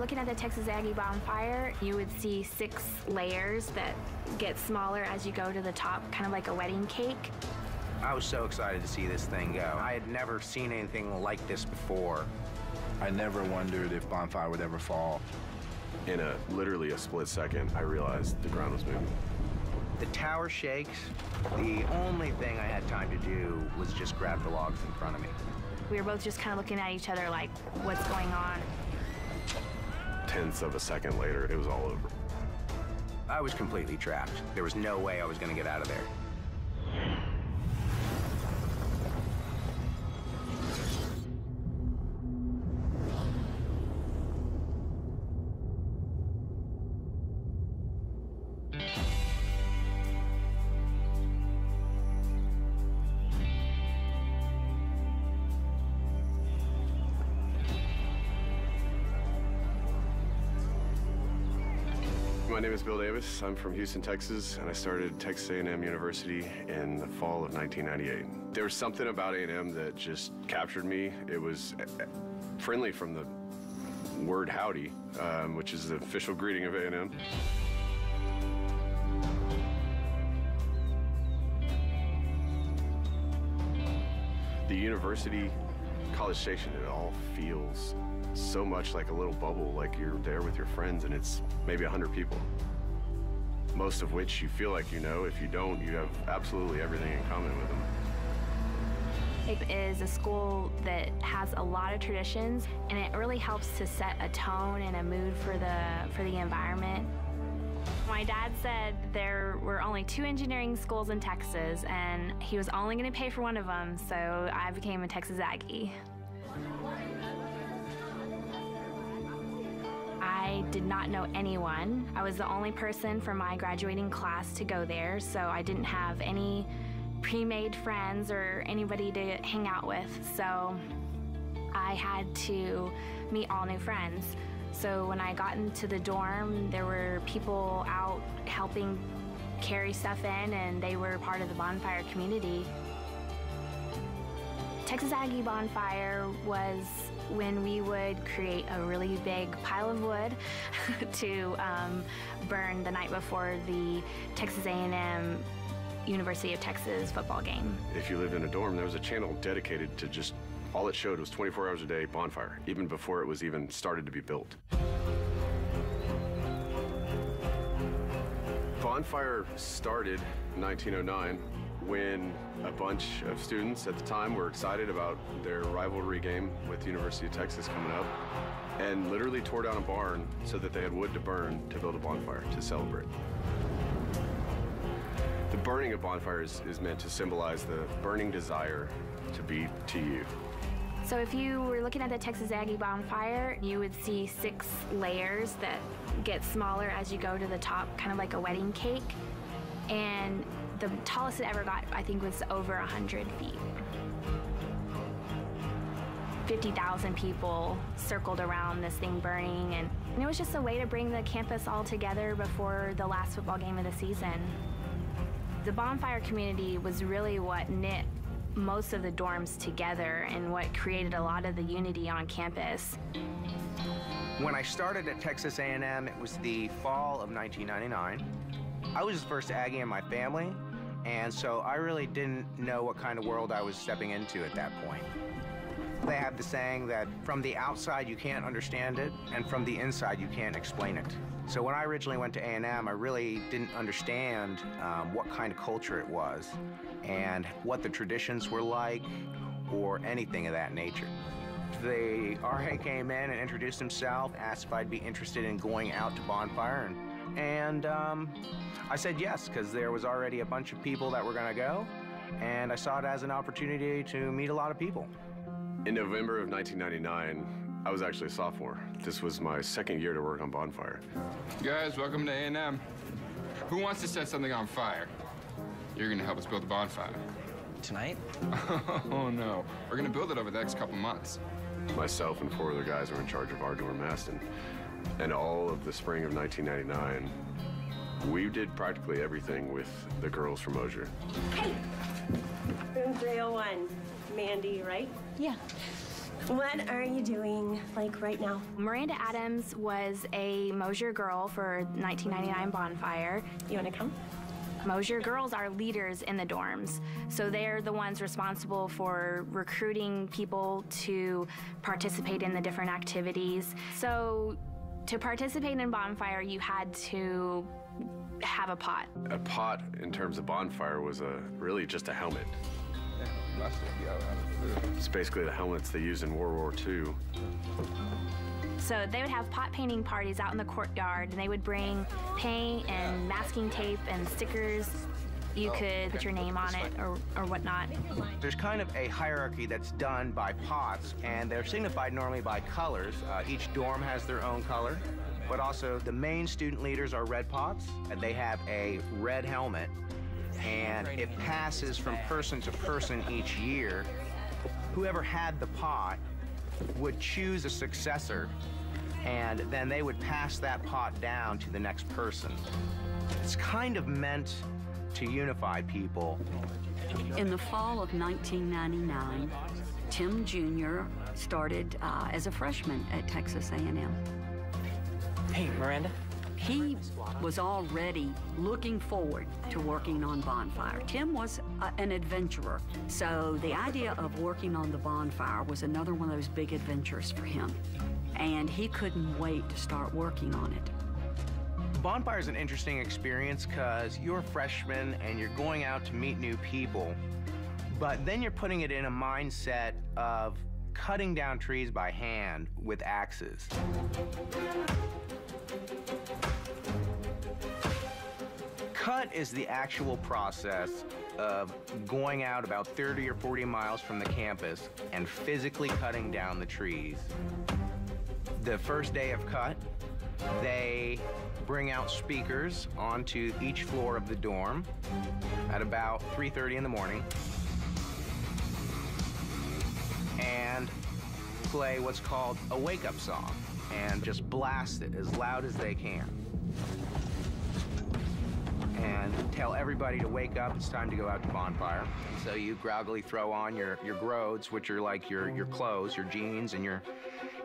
looking at the Texas Aggie bonfire, you would see six layers that get smaller as you go to the top, kind of like a wedding cake. I was so excited to see this thing go. I had never seen anything like this before. I never wondered if Bonfire would ever fall. In a literally a split second, I realized the ground was moving. The tower shakes. The only thing I had time to do was just grab the logs in front of me. We were both just kind of looking at each other like, what's going on? Tenths of a second later, it was all over. I was completely trapped. There was no way I was going to get out of there. Bill Davis. I'm from Houston, Texas, and I started Texas A&M University in the fall of 1998. There was something about A&M that just captured me. It was uh, friendly from the word howdy, um, which is the official greeting of A&M. The university, College Station, it all feels so much like a little bubble, like you're there with your friends and it's maybe 100 people. Most of which you feel like you know. If you don't, you have absolutely everything in common with them. It is a school that has a lot of traditions, and it really helps to set a tone and a mood for the, for the environment. My dad said there were only two engineering schools in Texas, and he was only going to pay for one of them, so I became a Texas Aggie. I did not know anyone. I was the only person from my graduating class to go there, so I didn't have any pre-made friends or anybody to hang out with. So I had to meet all new friends. So when I got into the dorm, there were people out helping carry stuff in, and they were part of the bonfire community. Texas Aggie Bonfire was when we would create a really big pile of wood to um, burn the night before the Texas A&M University of Texas football game. If you lived in a dorm, there was a channel dedicated to just all it showed was 24 hours a day bonfire, even before it was even started to be built. Bonfire started in 1909 when a bunch of students at the time were excited about their rivalry game with the University of Texas coming up and literally tore down a barn so that they had wood to burn to build a bonfire to celebrate. The burning of bonfires is meant to symbolize the burning desire to be to you. So if you were looking at the Texas Aggie bonfire, you would see six layers that get smaller as you go to the top, kind of like a wedding cake. And the tallest it ever got, I think, was over 100 feet. 50,000 people circled around this thing burning, and, and it was just a way to bring the campus all together before the last football game of the season. The bonfire community was really what knit most of the dorms together and what created a lot of the unity on campus. When I started at Texas A&M, it was the fall of 1999. I was the first Aggie in my family, and so I really didn't know what kind of world I was stepping into at that point. They have the saying that from the outside you can't understand it, and from the inside you can't explain it. So when I originally went to A&M, I really didn't understand um, what kind of culture it was and what the traditions were like or anything of that nature. The RA came in and introduced himself, asked if I'd be interested in going out to Bonfire, and, and um, I said yes, because there was already a bunch of people that were going to go, and I saw it as an opportunity to meet a lot of people. In November of 1999, I was actually a sophomore. This was my second year to work on Bonfire. Guys, welcome to A&M. Who wants to set something on fire? You're gonna help us build a bonfire. Tonight? oh no, we're gonna build it over the next couple months. Myself and four other guys were in charge of our dorm mast, and, and all of the spring of 1999, we did practically everything with the girls from Mosier. Hey! Room 301. Mandy, right? Yeah. What are you doing like right now? Miranda Adams was a Mosier girl for 1999 bonfire. You want to come? Mosier girls are leaders in the dorms, so they're the ones responsible for recruiting people to participate in the different activities. So, to participate in bonfire, you had to have a pot. A pot, in terms of bonfire, was a really just a helmet. It's basically the helmets they used in World War II. So they would have pot painting parties out in the courtyard, and they would bring paint and masking tape and stickers. You could put your name on it or, or whatnot. There's kind of a hierarchy that's done by pots, and they're signified normally by colors. Uh, each dorm has their own color, but also the main student leaders are red pots, and they have a red helmet, and it passes from person to person each year. Whoever had the pot would choose a successor, and then they would pass that pot down to the next person. It's kind of meant to unify people. In the fall of 1999, Tim Jr. started uh, as a freshman at Texas A&M. Hey, Miranda. He was already looking forward to working on Bonfire. Tim was uh, an adventurer, so the idea of working on the bonfire was another one of those big adventures for him. And he couldn't wait to start working on it. Bonfire is an interesting experience because you're a freshman and you're going out to meet new people, but then you're putting it in a mindset of cutting down trees by hand with axes. Cut is the actual process of going out about 30 or 40 miles from the campus and physically cutting down the trees. The first day of cut, they bring out speakers onto each floor of the dorm at about 3.30 in the morning and play what's called a wake-up song and just blast it as loud as they can and tell everybody to wake up. It's time to go out to bonfire. So you groggily throw on your, your grodes, which are like your, your clothes, your jeans, and your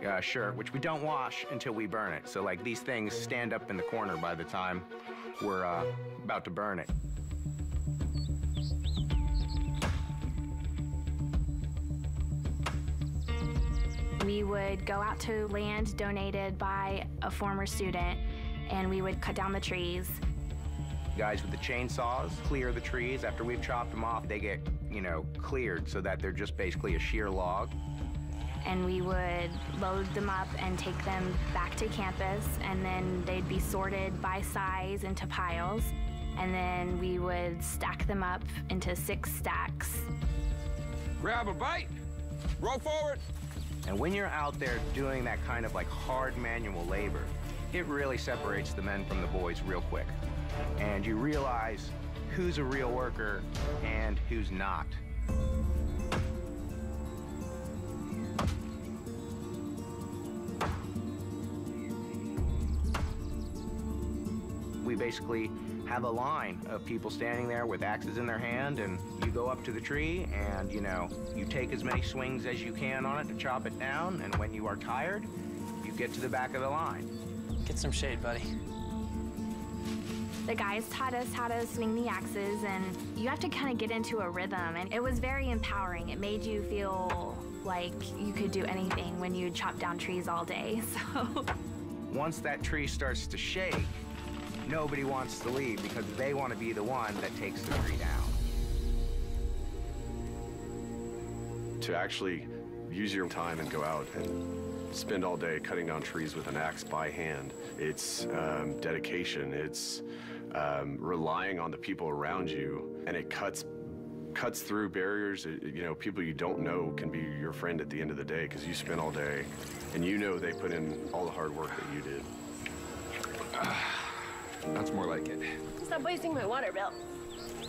uh, shirt, which we don't wash until we burn it. So like these things stand up in the corner by the time we're uh, about to burn it. We would go out to land donated by a former student, and we would cut down the trees. Guys with the chainsaws clear the trees. After we've chopped them off, they get, you know, cleared so that they're just basically a sheer log. and we would load them up and take them back to campus and then they'd be sorted by size into piles and then we would stack them up into six stacks Grab a bite. Roll forward. And when you're out there doing that kind of like hard manual labor, it really separates the men from the boys real quick. And you realize who's a real worker and who's not. We basically have a line of people standing there with axes in their hand, and you go up to the tree and, you know, you take as many swings as you can on it to chop it down, and when you are tired, you get to the back of the line. Get some shade, buddy. The guys taught us how to swing the axes and you have to kind of get into a rhythm and it was very empowering it made you feel like you could do anything when you chop down trees all day so Once that tree starts to shake, nobody wants to leave because they want to be the one that takes the tree down. To actually use your time and go out and spend all day cutting down trees with an axe by hand, it's um, dedication. It's um, relying on the people around you, and it cuts cuts through barriers. It- you know, people you don't know can be your friend at the end of the day because you spent all day, and you know they put in all the hard work that you did. That's more like it. Stop wasting my water, Bill.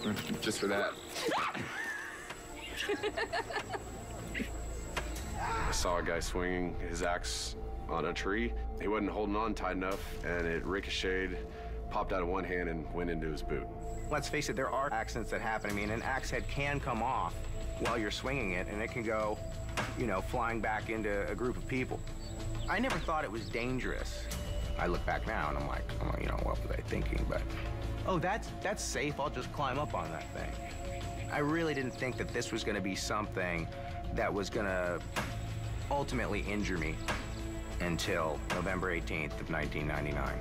Just for that. I saw a guy swinging his axe on a tree. He wasn't holding on tight enough, and it ricocheted, popped out of one hand, and went into his boot. Let's face it, there are accidents that happen. I mean, an axe head can come off while you're swinging it, and it can go, you know, flying back into a group of people. I never thought it was dangerous. I look back now and I'm like, you know, what were they thinking? But, oh, that's, that's safe. I'll just climb up on that thing. I really didn't think that this was going to be something that was going to ultimately injure me until November 18th of 1999.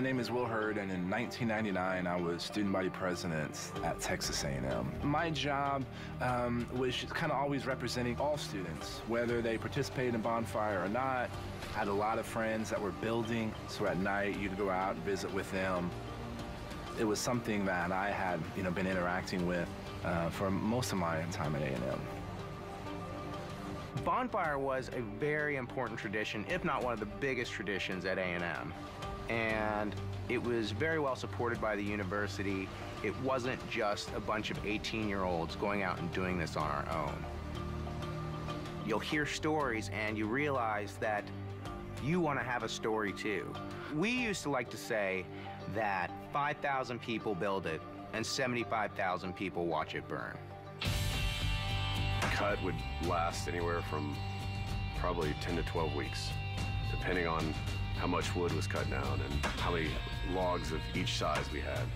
My name is Will Hurd, and in 1999, I was student body president at Texas A&M. My job um, was kind of always representing all students, whether they participated in Bonfire or not. I had a lot of friends that were building, so at night you'd go out and visit with them. It was something that I had, you know, been interacting with uh, for most of my time at A&M. Bonfire was a very important tradition, if not one of the biggest traditions at A&M. And it was very well supported by the university. It wasn't just a bunch of 18-year-olds going out and doing this on our own. You'll hear stories and you realize that you want to have a story too. We used to like to say that 5,000 people build it and 75,000 people watch it burn. Cut would last anywhere from probably 10 to 12 weeks, depending on how much wood was cut down and how many logs of each size we had.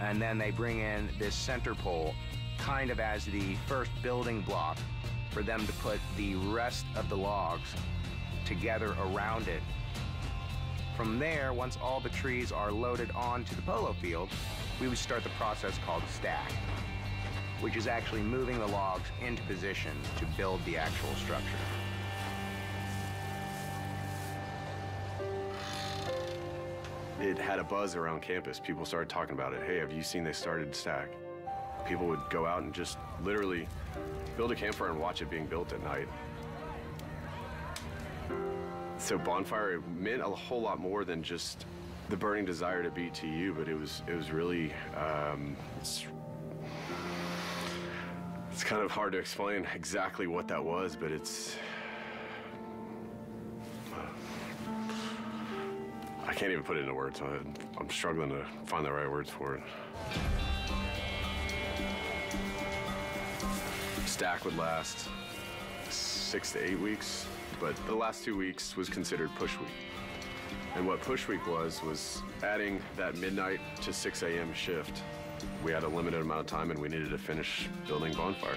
And then they bring in this center pole kind of as the first building block for them to put the rest of the logs together around it. From there, once all the trees are loaded onto the polo field, we would start the process called stack, which is actually moving the logs into position to build the actual structure. It had a buzz around campus. People started talking about it. Hey, have you seen they started Stack? People would go out and just literally build a campfire and watch it being built at night. So bonfire meant a whole lot more than just the burning desire to be TU, but it was it was really um, it's, it's kind of hard to explain exactly what that was, but it's I can't even put it into words. I, I'm struggling to find the right words for it. Stack would last six to eight weeks, but the last two weeks was considered push week. And what push week was, was adding that midnight to 6 a.m. shift. We had a limited amount of time and we needed to finish building bonfire.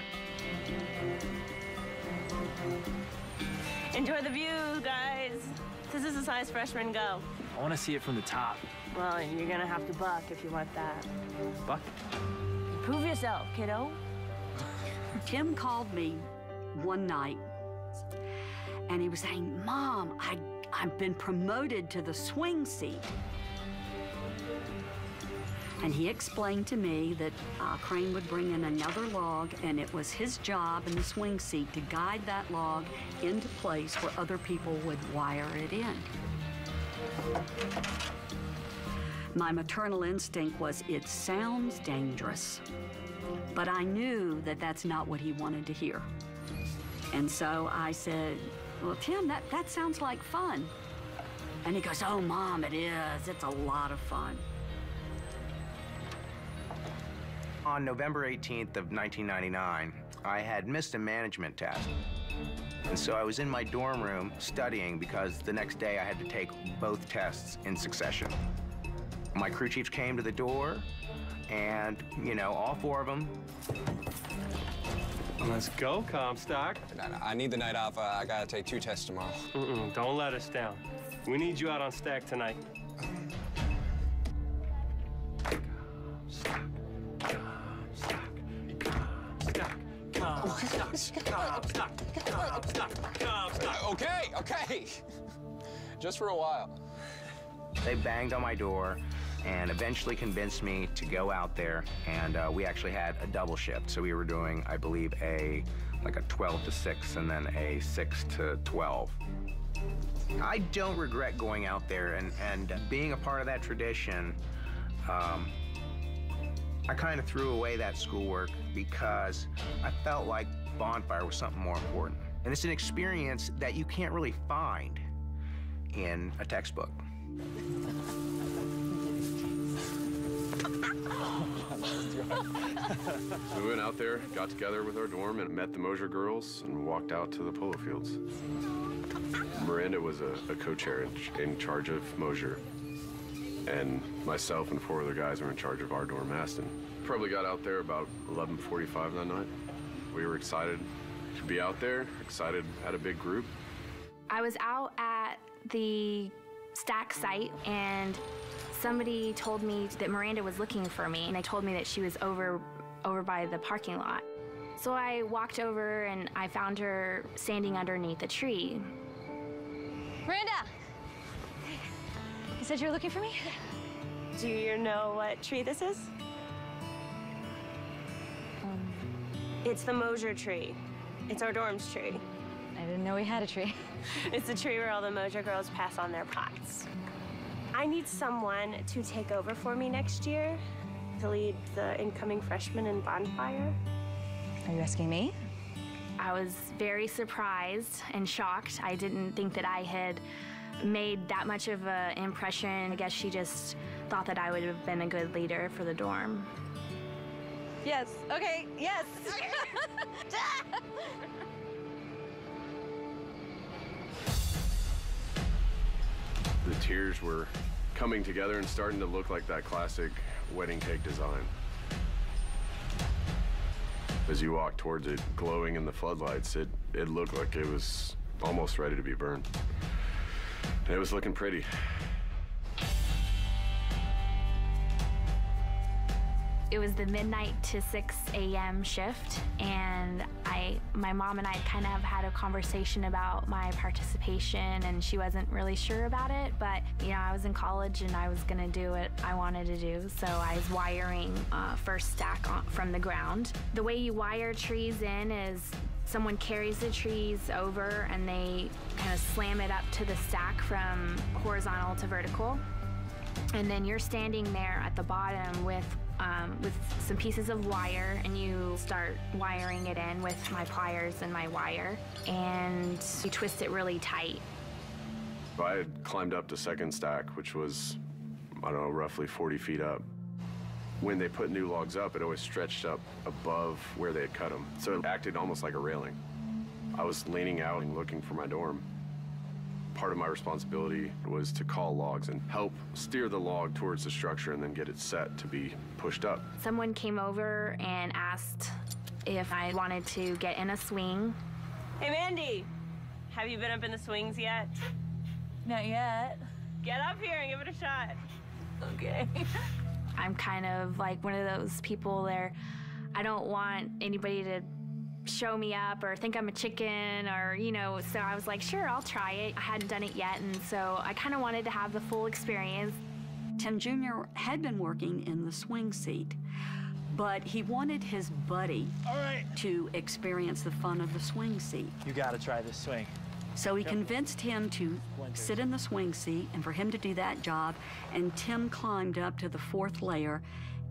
Enjoy the view, guys. This is as high as freshmen go. I want to see it from the top. Well, you're gonna have to buck if you want that. Buck? Prove yourself, kiddo. Tim called me one night and he was saying, Mom, I, I've been promoted to the swing seat. And he explained to me that uh, Crane would bring in another log, and it was his job in the swing seat to guide that log into place where other people would wire it in. My maternal instinct was, it sounds dangerous. But I knew that that's not what he wanted to hear. And so I said, Well, Tim, that, that sounds like fun. And he goes, Oh, Mom, it is. It's a lot of fun. On November 18th of 1999, I had missed a management test. And so I was in my dorm room studying because the next day I had to take both tests in succession. My crew chiefs came to the door, and, you know, all four of them. Let's go, Comstock. I need the night off. Uh, I gotta take two tests tomorrow. Mm-mm, don't let us down. We need you out on stack tonight. Okay, okay. Just for a while. They banged on my door and eventually convinced me to go out there. And uh, we actually had a double shift. So we were doing, I believe, a like a 12 to 6 and then a 6 to 12. I don't regret going out there and, and being a part of that tradition. Um, I kind of threw away that schoolwork because I felt like bonfire was something more important. And it's an experience that you can't really find in a textbook. we went out there, got together with our dorm, and met the Mosier girls and walked out to the polo fields. Miranda was a, a co-chair in, in charge of Mosier, and myself and four other guys were in charge of our dorm, Aston. Probably got out there about 11:45 that night. We were excited to be out there, excited, had a big group. I was out at the stack site and somebody told me that Miranda was looking for me and they told me that she was over over by the parking lot. So I walked over and I found her standing underneath a tree. Miranda! You said you were looking for me? Do you know what tree this is? Um, It's the Mosier tree. It's our dorm's tree. I didn't know we had a tree. It's the tree where all the Mosier girls pass on their pots. I need someone to take over for me next year to lead the incoming freshmen in Bonfire. Are you asking me? I was very surprised and shocked. I didn't think that I had made that much of an impression. I guess she just thought that I would have been a good leader for the dorm. Yes. Okay. Yes. The tiers were coming together and starting to look like that classic wedding cake design. As you walked towards it, glowing in the floodlights, it, it looked like it was almost ready to be burned. It was looking pretty. It was the midnight to 6 a.m. shift, and I, my mom and I kind of had a conversation about my participation, and she wasn't really sure about it. But you know, I was in college and I was gonna do what I wanted to do, so I was wiring uh, first stack on, from the ground. The way you wire trees in is someone carries the trees over and they kind of slam it up to the stack from horizontal to vertical. And then you're standing there at the bottom with um, with some pieces of wire, and you start wiring it in with my pliers and my wire, and you twist it really tight. I had climbed up to second stack, which was, I don't know, roughly 40 feet up. When they put new logs up, it always stretched up above where they had cut them. So it acted almost like a railing. I was leaning out and looking for my dorm. Part of my responsibility was to call logs and help steer the log towards the structure and then get it set to be pushed up. Someone came over and asked if I wanted to get in a swing. Hey, Mandy, have you been up in the swings yet? Not yet. Get up here and give it a shot. Okay. I'm kind of like one of those people there. I don't want anybody to show me up or think I'm a chicken or, you know, so I was like, sure, I'll try it. I hadn't done it yet, and so I kind of wanted to have the full experience. Tim Jr. had been working in the swing seat, but he wanted his buddy All right. to experience the fun of the swing seat. You gotta try this swing. So he convinced him to sit in the swing seat and for him to do that job. And Tim climbed up to the fourth layer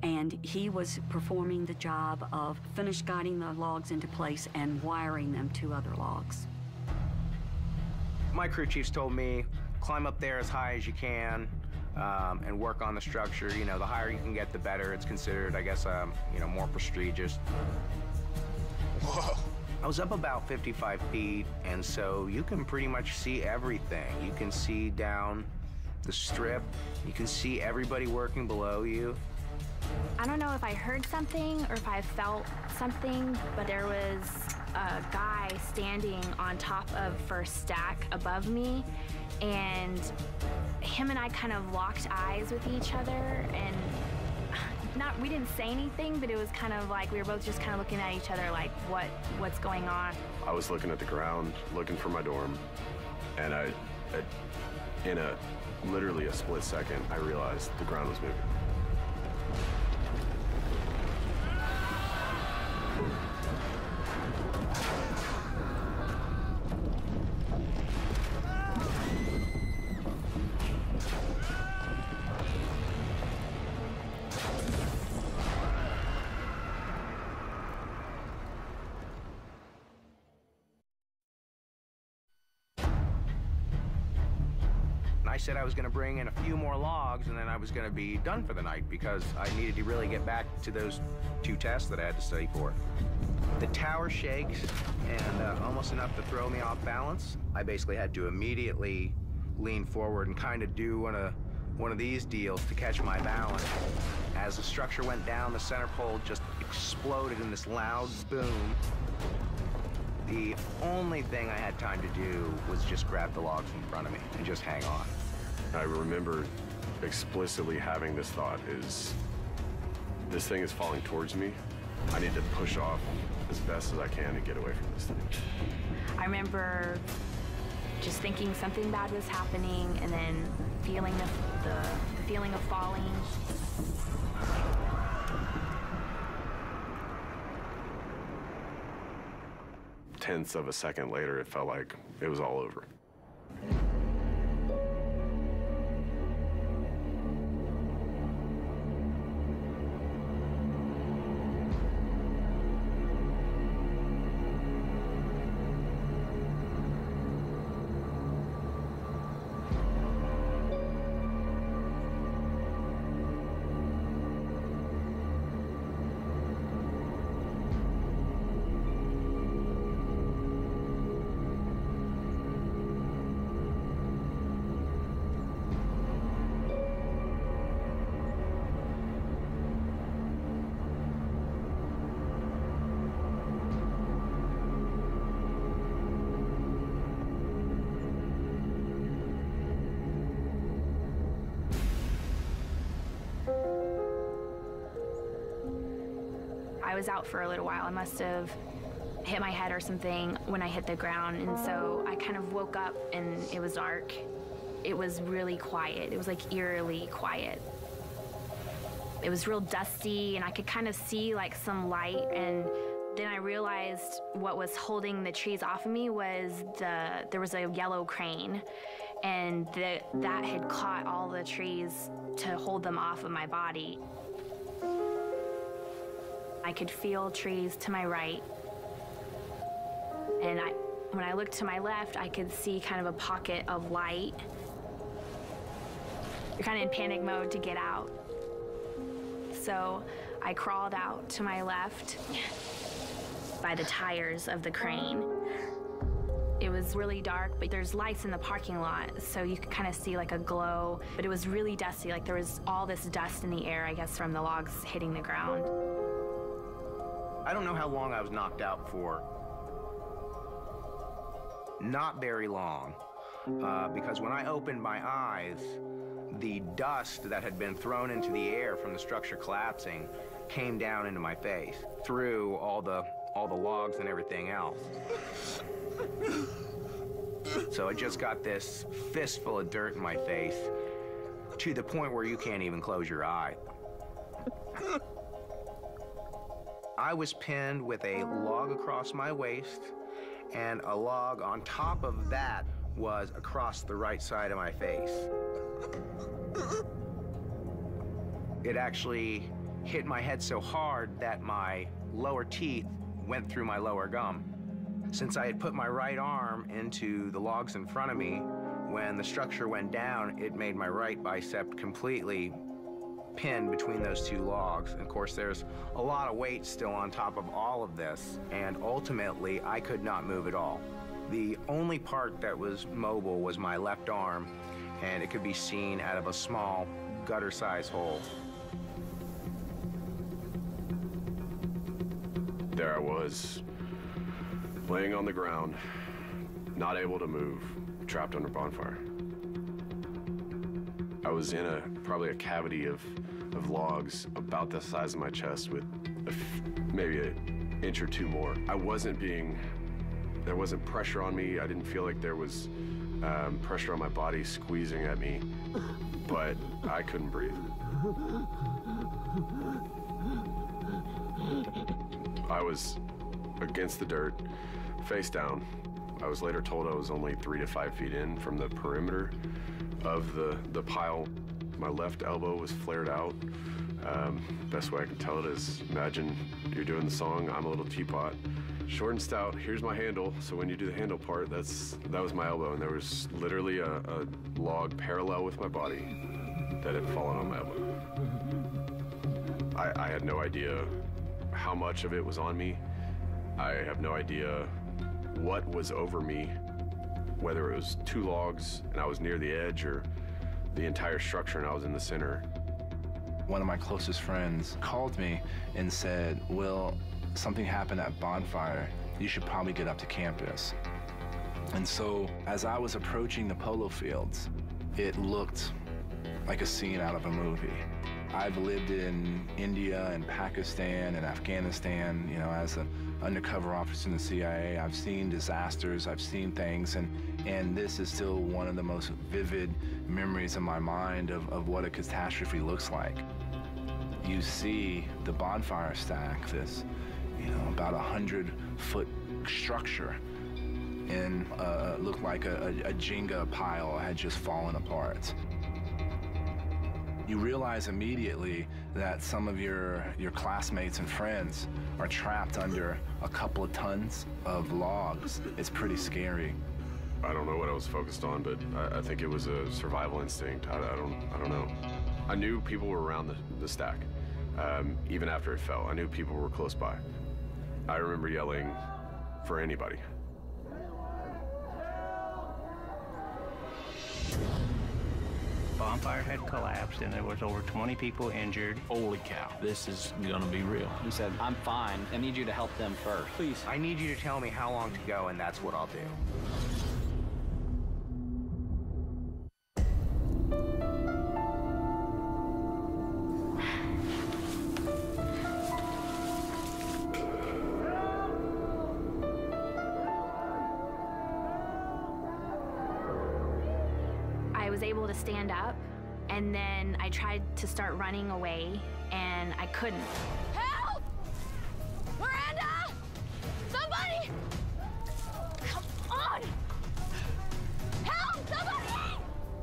and he was performing the job of finish guiding the logs into place and wiring them to other logs. My crew chiefs told me climb up there as high as you can um, and work on the structure. You know, the higher you can get, the better. It's considered, I guess, um, you know, more prestigious. Whoa. I was up about 55 feet, and so you can pretty much see everything. You can see down the strip. You can see everybody working below you. I don't know if I heard something or if I felt something, but there was a guy standing on top of first stack above me, and him and I kind of locked eyes with each other, and not we didn't say anything, but it was kind of like we were both just kind of looking at each other, like what what's going on. I was looking at the ground, looking for my dorm, and I, I in a literally a split second, I realized the ground was moving. Said I was going to bring in a few more logs and then I was going to be done for the night because I needed to really get back to those two tests that I had to study for. The tower shakes and uh, almost enough to throw me off balance. I basically had to immediately lean forward and kind of do one of one of these deals to catch my balance. As the structure went down, the center pole just exploded in this loud boom. The only thing I had time to do was just grab the logs in front of me and just hang on. I remember explicitly having this thought is, this thing is falling towards me. I need to push off as best as I can to get away from this thing. I remember just thinking something bad was happening and then feeling the, the, the feeling of falling. Tenths of a second later, it felt like it was all over. Was out for a little while. I must have hit my head or something when I hit the ground. And so I kind of woke up and it was dark. It was really quiet. It was like eerily quiet. It was real dusty and I could kind of see like some light and then I realized what was holding the trees off of me was the there was a yellow crane and the, that had caught all the trees to hold them off of my body. I could feel trees to my right. And I, when I looked to my left, I could see kind of a pocket of light. You're kind of in panic mode to get out. So I crawled out to my left by the tires of the crane. It was really dark, but there's lights in the parking lot, so you could kind of see like a glow. But it was really dusty, like there was all this dust in the air, I guess, from the logs hitting the ground. I don't know how long I was knocked out for. Not very long, uh, because when I opened my eyes, the dust that had been thrown into the air from the structure collapsing came down into my face through all the all the logs and everything else. So I just got this fistful of dirt in my face to the point where you can't even close your eye. I was pinned with a log across my waist, and a log on top of that was across the right side of my face. It actually hit my head so hard that my lower teeth went through my lower gum. Since I had put my right arm into the logs in front of me, when the structure went down, it made my right bicep completely pinned between those two logs. And of course, there's a lot of weight still on top of all of this, and ultimately, I could not move at all. The only part that was mobile was my left arm, and it could be seen out of a small gutter-sized hole. There I was, laying on the ground, not able to move, trapped under bonfire. I was in a probably a cavity of, of logs about the size of my chest with maybe an inch or two more. I wasn't being, there wasn't pressure on me. I didn't feel like there was um, pressure on my body squeezing at me, but I couldn't breathe. I was against the dirt, face down. I was later told I was only three to five feet in from the perimeter of the, the pile. My left elbow was flared out. Um, best way I can tell it is imagine you're doing the song, I'm a little teapot, Short and stout. Here's my handle. So when you do the handle part, that's that was my elbow, and there was literally a, a log parallel with my body that had fallen on my elbow. I, I had no idea how much of it was on me. I have no idea what was over me, whether it was two logs and I was near the edge or the entire structure and I was in the center. One of my closest friends called me and said, Will, something happened at Bonfire. You should probably get up to campus. And so, as I was approaching the polo fields, it looked like a scene out of a movie. I've lived in India and Pakistan and Afghanistan, you know, as an undercover officer in the CIA. I've seen disasters, I've seen things, and, and this is still one of the most vivid memories in my mind of, of what a catastrophe looks like. You see the bonfire stack, this, you know, about a hundred foot structure, and uh, looked like a, a, a Jenga pile had just fallen apart you realize immediately that some of your, your classmates and friends are trapped under a couple of tons of logs. It's pretty scary. I don't know what I was focused on, but I, I think it was a survival instinct. I, I, don't, I don't know. I knew people were around the, the stack, um, even after it fell. I knew people were close by. I remember yelling for anybody. Bonfire had collapsed and there was over 20 people injured. Holy cow, this is gonna be real. He said, I'm fine. I need you to help them first. Please. I need you to tell me how long to go, and that's what I'll do. I tried to start running away, and I couldn't. Help! Miranda! Somebody! Come on! Help! Somebody!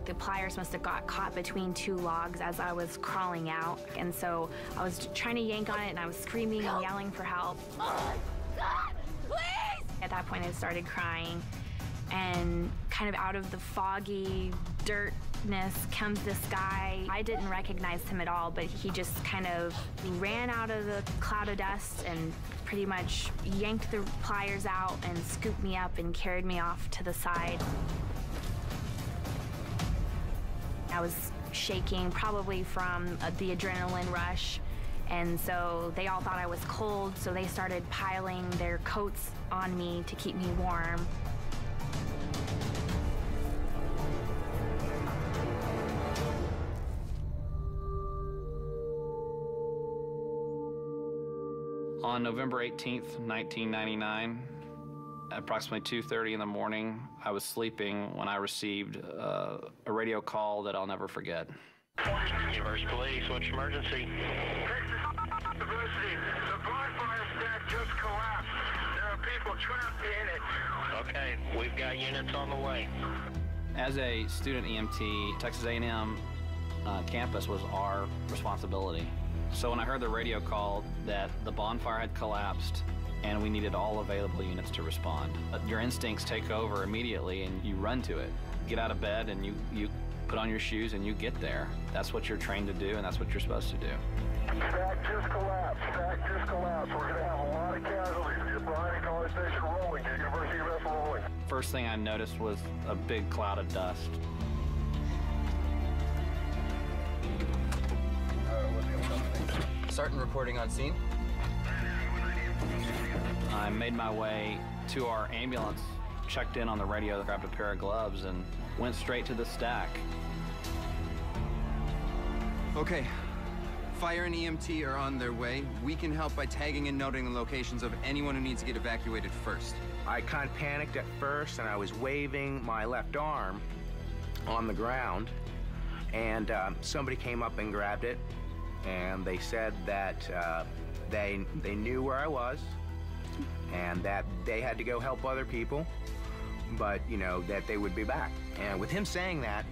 The pliers must have got caught between two logs as I was crawling out, and so I was trying to yank on it, and I was screaming and yelling for help. Oh, God! Please! At that point, I started crying, and kind of out of the foggy dirtness comes this guy. I didn't recognize him at all, but he just kind of ran out of the cloud of dust and pretty much yanked the pliers out and scooped me up and carried me off to the side. I was shaking, probably from uh, the adrenaline rush. And so they all thought I was cold, so they started piling their coats on me to keep me warm. On November 18th, 1999, at approximately 2.30 in the morning, I was sleeping when I received uh, a radio call that I'll never forget. Universe Police, what's your emergency? University, the bonfire stack just collapsed. There are people trapped in it. Okay, we've got units on the way. As a student EMT, Texas A&M uh, campus was our responsibility. So when I heard the radio call that the bonfire had collapsed and we needed all available units to respond, uh, your instincts take over immediately and you run to it. Get out of bed and you, you put on your shoes and you get there. That's what you're trained to do and that's what you're supposed to do. Stack just collapsed. Stack just collapsed. We're going to have a lot of casualties. Get Bryan College Station rolling. Get University Rest rolling. First thing I noticed was a big cloud of dust. Starting reporting on scene. I made my way to our ambulance, checked in on the radio, grabbed a pair of gloves, and went straight to the stack. Okay. Fire and EMT are on their way. We can help by tagging and noting the locations of anyone who needs to get evacuated first. I kind of panicked at first, and I was waving my left arm on the ground, and um, somebody came up and grabbed it, and they said that uh, they they knew where I was, and that they had to go help other people, but you know that they would be back. And with him saying that,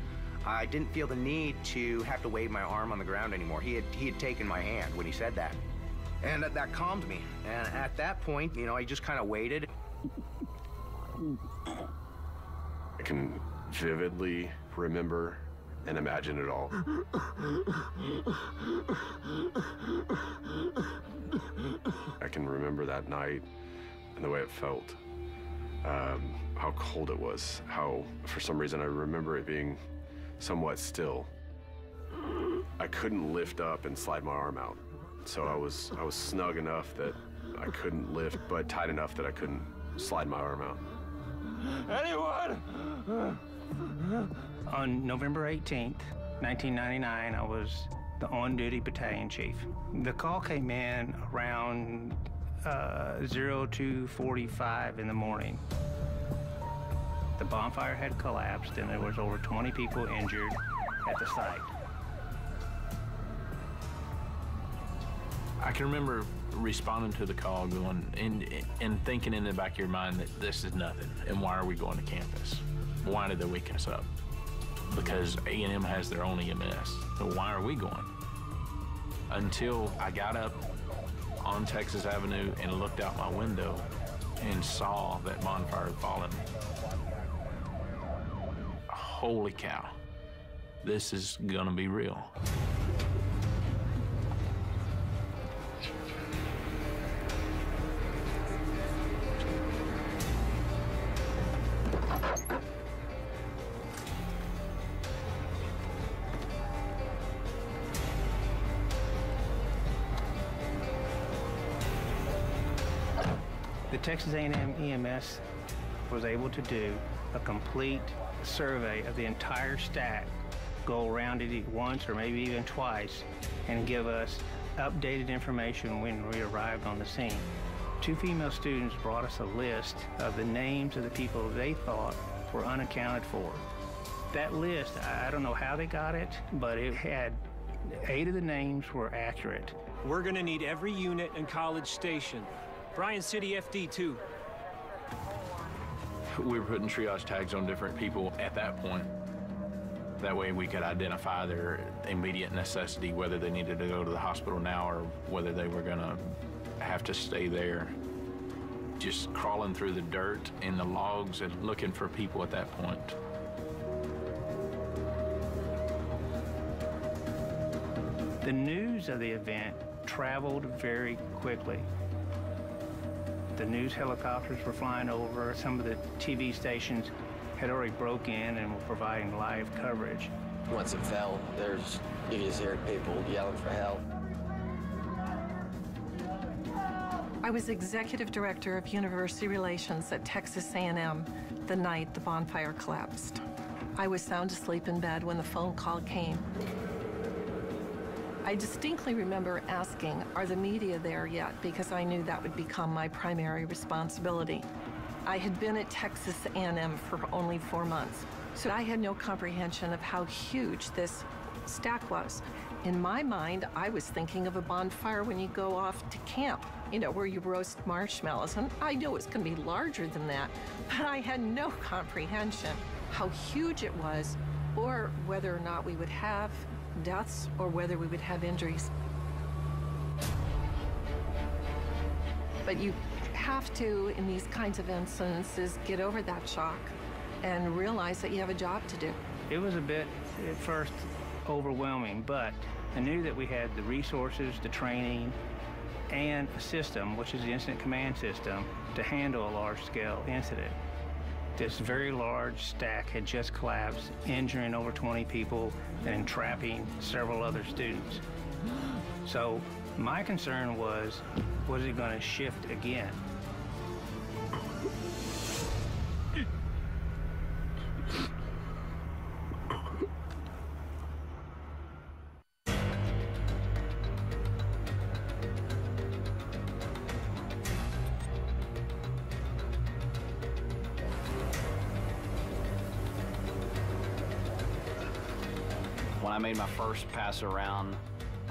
I didn't feel the need to have to wave my arm on the ground anymore. He had he had taken my hand when he said that, And that, that calmed me. And at that point, you know, I just kind of waited. I can vividly remember and imagine it all. I can remember that night and the way it felt. Um, how cold it was. How, for some reason, I remember it being somewhat still. I couldn't lift up and slide my arm out. So I was I was snug enough that I couldn't lift, but tight enough that I couldn't slide my arm out. Anyone? On November 18th, 1999, I was the on-duty battalion chief. The call came in around uh, 0245 in the morning. The bonfire had collapsed and there was over 20 people injured at the site. I can remember responding to the call going and and thinking in the back of your mind that this is nothing and why are we going to campus? Why did they wake us up? Because A&M has their own EMS. So why are we going? Until I got up on Texas Avenue and looked out my window and saw that bonfire fallen. Holy cow. This is gonna be real. Texas A&M EMS was able to do a complete survey of the entire stack, go around it once or maybe even twice, and give us updated information when we arrived on the scene. Two female students brought us a list of the names of the people they thought were unaccounted for. That list, I don't know how they got it, but it had eight of the names were accurate. We're gonna need every unit in College Station. Bryan City FD too. We were putting triage tags on different people at that point. That way we could identify their immediate necessity, whether they needed to go to the hospital now or whether they were gonna have to stay there. Just crawling through the dirt and the logs and looking for people at that point. The news of the event traveled very quickly. The news helicopters were flying over. Some of the TV stations had already broke in and were providing live coverage. Once it fell, there's you could just hear people yelling for help. I was executive director of university relations at Texas A&M the night the bonfire collapsed. I was sound asleep in bed when the phone call came. I distinctly remember asking, are the media there yet? Because I knew that would become my primary responsibility. I had been at Texas A&M for only four months, so I had no comprehension of how huge this stack was. In my mind, I was thinking of a bonfire when you go off to camp, you know, where you roast marshmallows, and I knew it was going to be larger than that, but I had no comprehension how huge it was or whether or not we would have deaths or whether we would have injuries. But you have to, in these kinds of instances, get over that shock and realize that you have a job to do. It was a bit, at first, overwhelming, but I knew that we had the resources, the training, and a system, which is the incident command system, to handle a large-scale incident. This very large stack had just collapsed, injuring over 20 people and entrapping several other students. So my concern was, was it going to shift again? Pass around,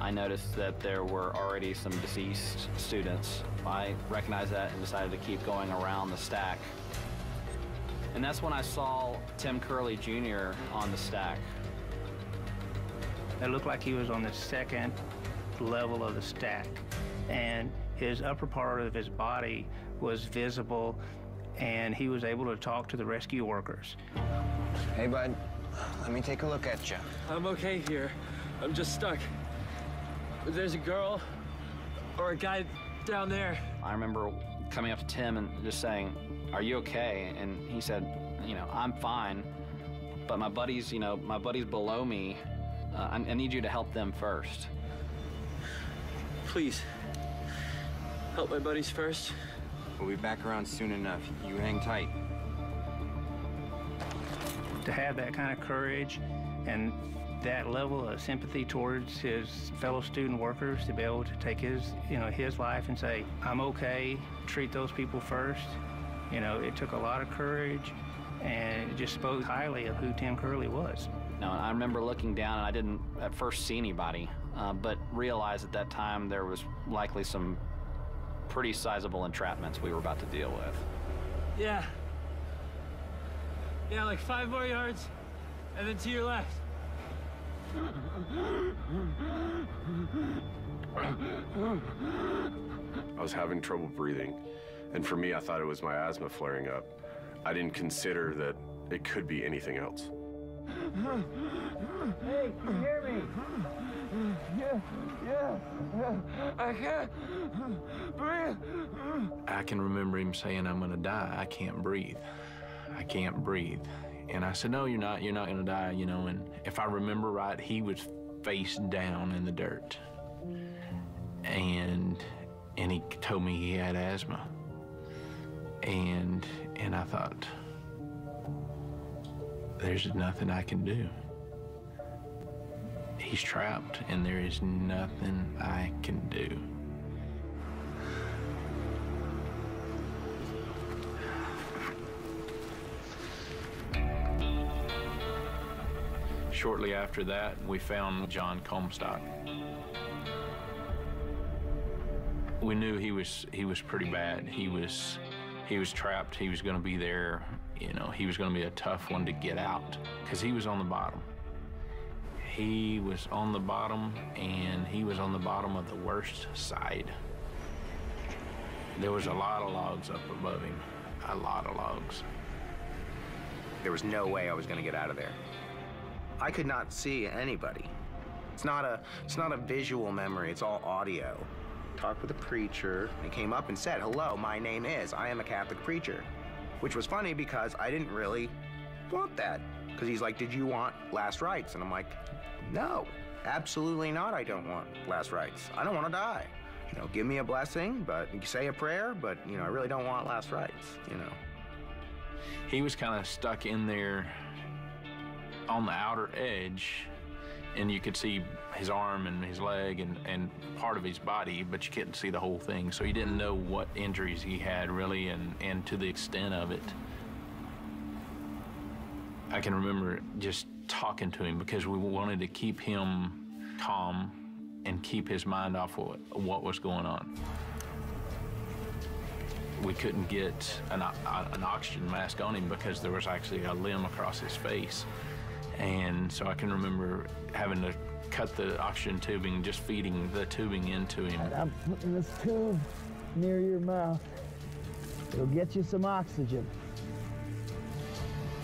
I noticed that there were already some deceased students. I recognized that and decided to keep going around the stack. And that's when I saw Tim Kerlee Jr. on the stack. It looked like he was on the second level of the stack. and his upper part of his body was visible, and he was able to talk to the rescue workers. Hey, bud. Let me take a look at you. I'm okay here. I'm just stuck. There's a girl or a guy down there. I remember coming up to Tim and just saying, "Are you okay?" And he said, "You know, I'm fine, but my buddies, you know, my buddies below me, uh, I, I need you to help them first. Please, help my buddies first. We'll be back around soon enough. You hang tight. To have that kind of courage and that level of sympathy towards his fellow student workers to be able to take his, you know, his life and say, I'm okay, treat those people first. You know, it took a lot of courage and it just spoke highly of who Tim Kerlee was. No, I remember looking down and I didn't at first see anybody, uh, but realized at that time there was likely some pretty sizable entrapments we were about to deal with. Yeah. Yeah, like five more yards, and then to your left. I was having trouble breathing, and for me, I thought it was my asthma flaring up. I didn't consider that it could be anything else. Hey, can you hear me? Yeah, yeah, yeah. I can't breathe. I can remember him saying, I'm gonna die. I can't breathe. I can't breathe. And I said, No, you're not. You're not gonna die, you know. And if I remember right, he was face down in the dirt. And and he told me he had asthma. And and I thought, there's nothing I can do. He's trapped, and there is nothing I can do. Shortly after that, we found John Comstock. We knew he was he was pretty bad. He was he was trapped. He was going to be there. You know, he was going to be a tough one to get out because he was on the bottom. He was on the bottom, and he was on the bottom of the worst side. There was a lot of logs up above him, a lot of logs. There was no way I was going to get out of there. I could not see anybody. It's not a it's not a visual memory, it's all audio. Talked with a preacher, and he came up and said, "Hello, my name is. I am a Catholic preacher." Which was funny because I didn't really want that. Because he's like, "Did you want last rites?" And I'm like, "No, absolutely not. I don't want last rites. I don't want to die. You know, give me a blessing, but say a prayer, but you know, I really don't want last rites. You know." He was kind of stuck in there on the outer edge, and you could see his arm and his leg and, and part of his body, but you couldn't see the whole thing. So you didn't know what injuries he had really and, and to the extent of it. I can remember just talking to him because we wanted to keep him calm and keep his mind off what, what was going on. We couldn't get an, an oxygen mask on him because there was actually a limb across his face. And so I can remember having to cut the oxygen tubing, just feeding the tubing into him. I'm putting this tube near your mouth. It'll get you some oxygen.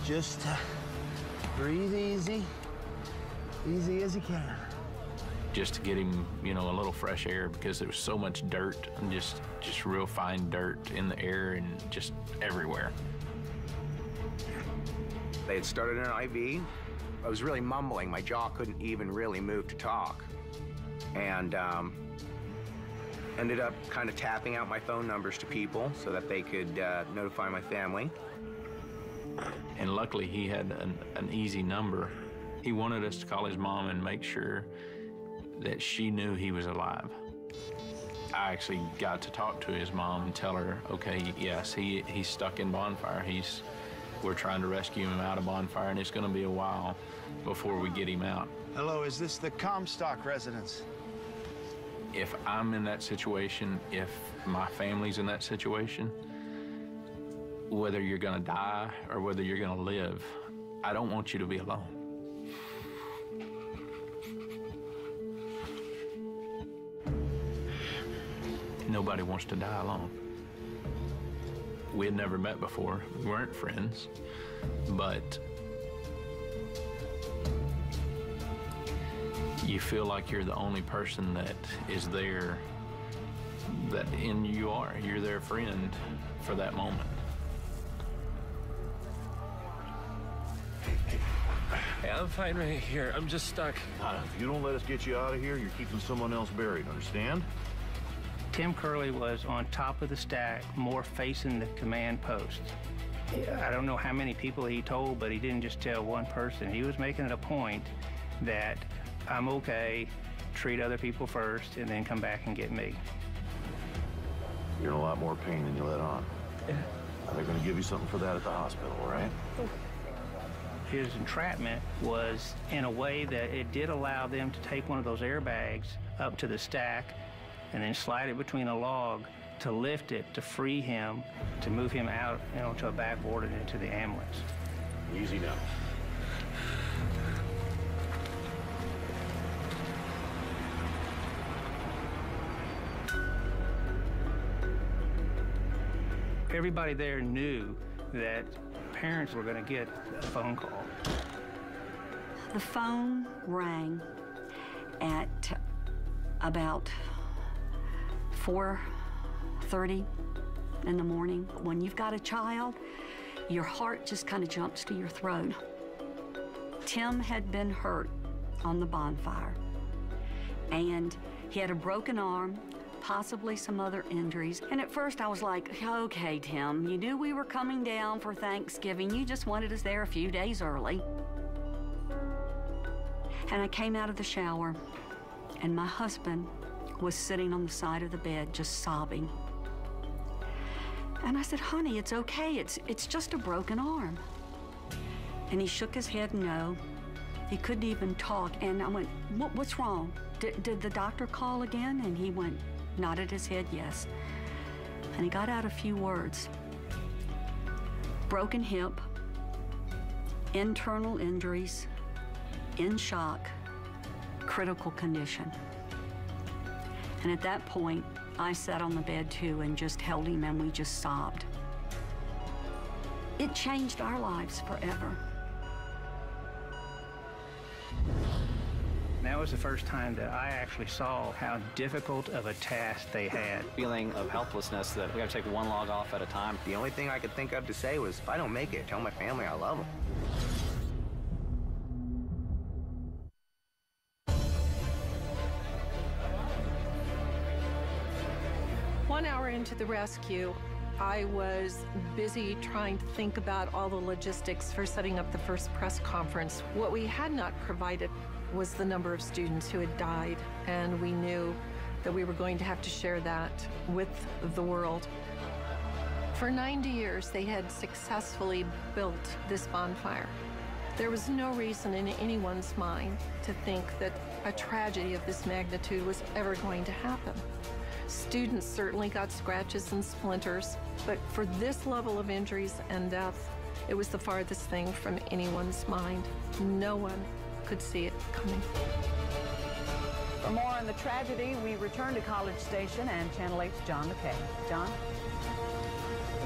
Just uh, breathe easy, easy as you can. Just to get him, you know, a little fresh air because there was so much dirt and just, just real fine dirt in the air and just everywhere. They had started an IV. I was really mumbling. My jaw couldn't even really move to talk. And um, ended up kind of tapping out my phone numbers to people so that they could uh, notify my family. And luckily, he had an, an easy number. He wanted us to call his mom and make sure that she knew he was alive. I actually got to talk to his mom and tell her, okay, yes, he, he's stuck in Bonfire. He's, we're trying to rescue him out of Bonfire, and it's going to be a while before we get him out. Hello, is this the Comstock residence? If I'm in that situation, if my family's in that situation, whether you're going to die or whether you're going to live, I don't want you to be alone. nobody wants to die alone. We had never met before. We weren't friends, but you feel like you're the only person that is there that and you are you're their friend for that moment Hey, I'm fine right here. I'm just stuck. Uh, if you don't let us get you out of here, you're keeping someone else buried, understand? Tim Kerlee was on top of the stack, more facing the command post. I don't know how many people he told, but he didn't just tell one person. He was making it a point that I'm okay, treat other people first, and then come back and get me. You're in a lot more pain than you let on. Are They're gonna give you something for that at the hospital, right? His entrapment was in a way that it did allow them to take one of those airbags up to the stack and then slide it between a log to lift it, to free him, to move him out you know, to a backboard and into the ambulance. Easy now. Everybody there knew that parents were going to get a phone call. The phone rang at about 4:30 in the morning. When you've got a child, your heart just kind of jumps to your throat. Tim had been hurt on the bonfire, and he had a broken arm, possibly some other injuries. And at first I was like, okay, Tim, you knew we were coming down for Thanksgiving. You just wanted us there a few days early. And I came out of the shower, and my husband was sitting on the side of the bed just sobbing. And I said, honey, it's okay. It's, it's just a broken arm. And he shook his head no. He couldn't even talk. And I went, what, what's wrong? Did, did the doctor call again? And he went, nodded his head yes. And he got out a few words. Broken hip, internal injuries, in shock, critical condition. And at that point, I sat on the bed too and just held him and we just sobbed. It changed our lives forever. That was the first time that I actually saw how difficult of a task they had. Feeling of helplessness that we have to take one log off at a time. The only thing I could think of to say was, if I don't make it, tell my family I love them. One hour into the rescue, I was busy trying to think about all the logistics for setting up the first press conference. What we had not provided was the number of students who had died, and we knew that we were going to have to share that with the world. For 90 years, they had successfully built this bonfire. There was no reason in anyone's mind to think that a tragedy of this magnitude was ever going to happen. Students certainly got scratches and splinters, but for this level of injuries and death, it was the farthest thing from anyone's mind. No one could see it coming. For more on the tragedy, we return to College Station and Channel 8's John McKay. John?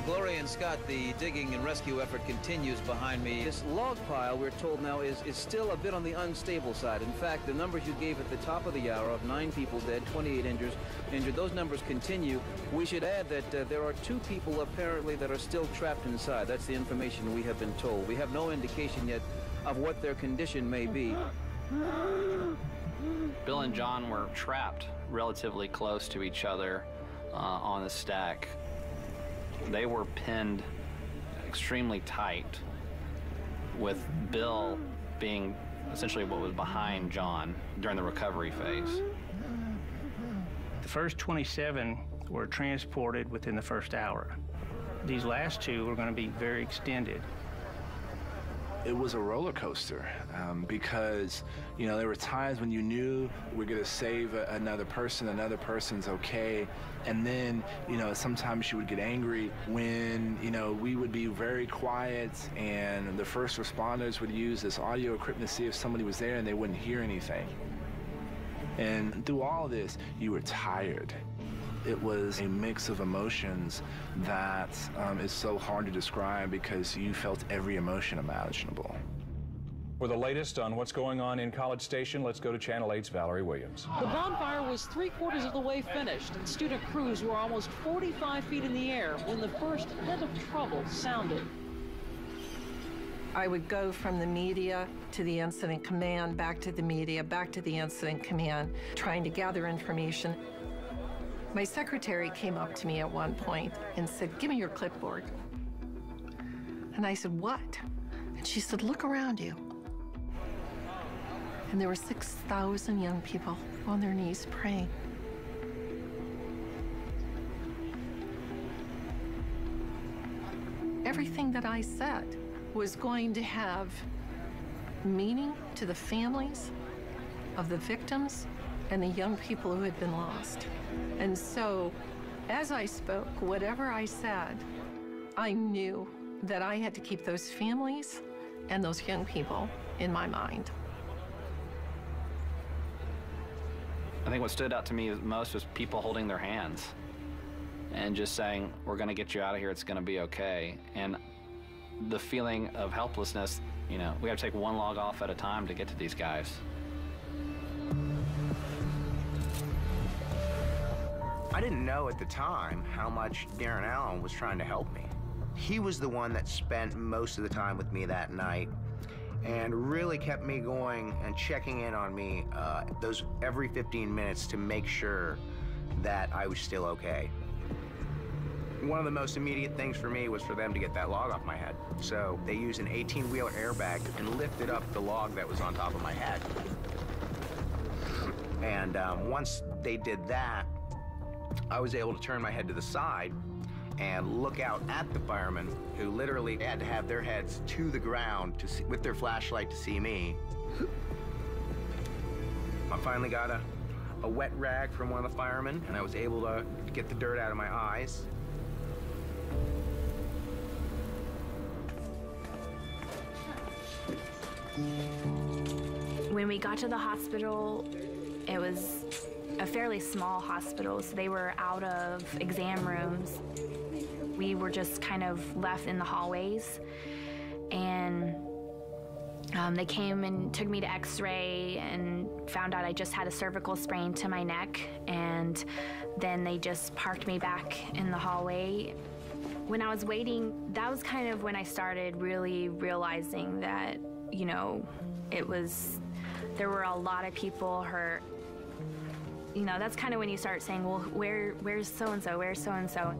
Gloria and Scott, the digging and rescue effort continues behind me. This log pile, we're told now, is, is still a bit on the unstable side. In fact, the numbers you gave at the top of the hour of nine people dead, 28 injured, injured those numbers continue. We should add that uh, there are two people apparently that are still trapped inside. That's the information we have been told. We have no indication yet of what their condition may be. Bill and John were trapped relatively close to each other uh, on the stack. They were pinned extremely tight, with Bill being essentially what was behind John during the recovery phase. The first 27 were transported within the first hour. These last two were going to be very extended. It was a roller coaster um, because, you know, there were times when you knew we're going to save a, another person, another person's okay. And then, you know, sometimes you would get angry when, you know, we would be very quiet and the first responders would use this audio equipment to see if somebody was there and they wouldn't hear anything. And through all this, you were tired. It was a mix of emotions that um, is so hard to describe because you felt every emotion imaginable. For the latest on what's going on in College Station, let's go to Channel 8's Valerie Williams. The bonfire was three quarters of the way finished, and student crews were almost 45 feet in the air when the first hint of trouble sounded. I would go from the media to the incident command, back to the media, back to the incident command, trying to gather information. My secretary came up to me at one point and said, Give me your clipboard. And I said, What? And she said, Look around you. And there were 6,000 young people on their knees praying. Everything that I said was going to have meaning to the families of the victims and the young people who had been lost. And so, as I spoke, whatever I said, I knew that I had to keep those families and those young people in my mind. I think what stood out to me most was people holding their hands and just saying, We're going to get you out of here, it's going to be okay. And the feeling of helplessness, you know, we have to take one log off at a time to get to these guys. I didn't know at the time how much Darren Allen was trying to help me. He was the one that spent most of the time with me that night and really kept me going and checking in on me uh, those every 15 minutes to make sure that I was still okay. One of the most immediate things for me was for them to get that log off my head. So they used an 18-wheeler airbag and lifted up the log that was on top of my head. And um, once they did that, I was able to turn my head to the side and look out at the firemen who literally had to have their heads to the ground to see, with their flashlight to see me. I finally got a, a wet rag from one of the firemen, and I was able to get the dirt out of my eyes. When we got to the hospital, it was a fairly small hospital, so they were out of exam rooms. We were just kind of left in the hallways, and um, they came and took me to x-ray and found out I just had a cervical sprain to my neck, and then they just parked me back in the hallway. When I was waiting, that was kind of when I started really realizing that, you know, it was, there were a lot of people hurt you know, that's kind of when you start saying, well, where, where's so and so? Where's so and so?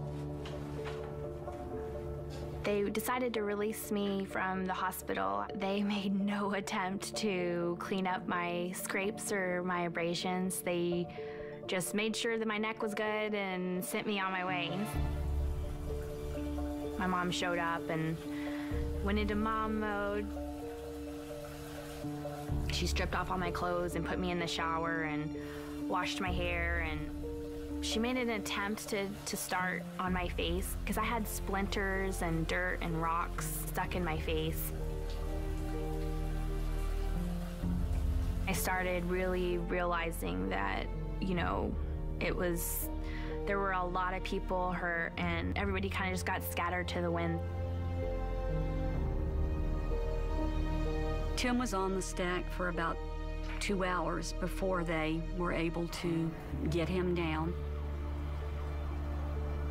They decided to release me from the hospital. They made no attempt to clean up my scrapes or my abrasions. They just made sure that my neck was good and sent me on my way. My mom showed up and went into mom mode. She stripped off all my clothes and put me in the shower and washed my hair and she made an attempt to, to start on my face because I had splinters and dirt and rocks stuck in my face. I started really realizing that, you know, it was, there were a lot of people hurt and everybody kind of just got scattered to the wind. Tim was on the stack for about two hours before they were able to get him down.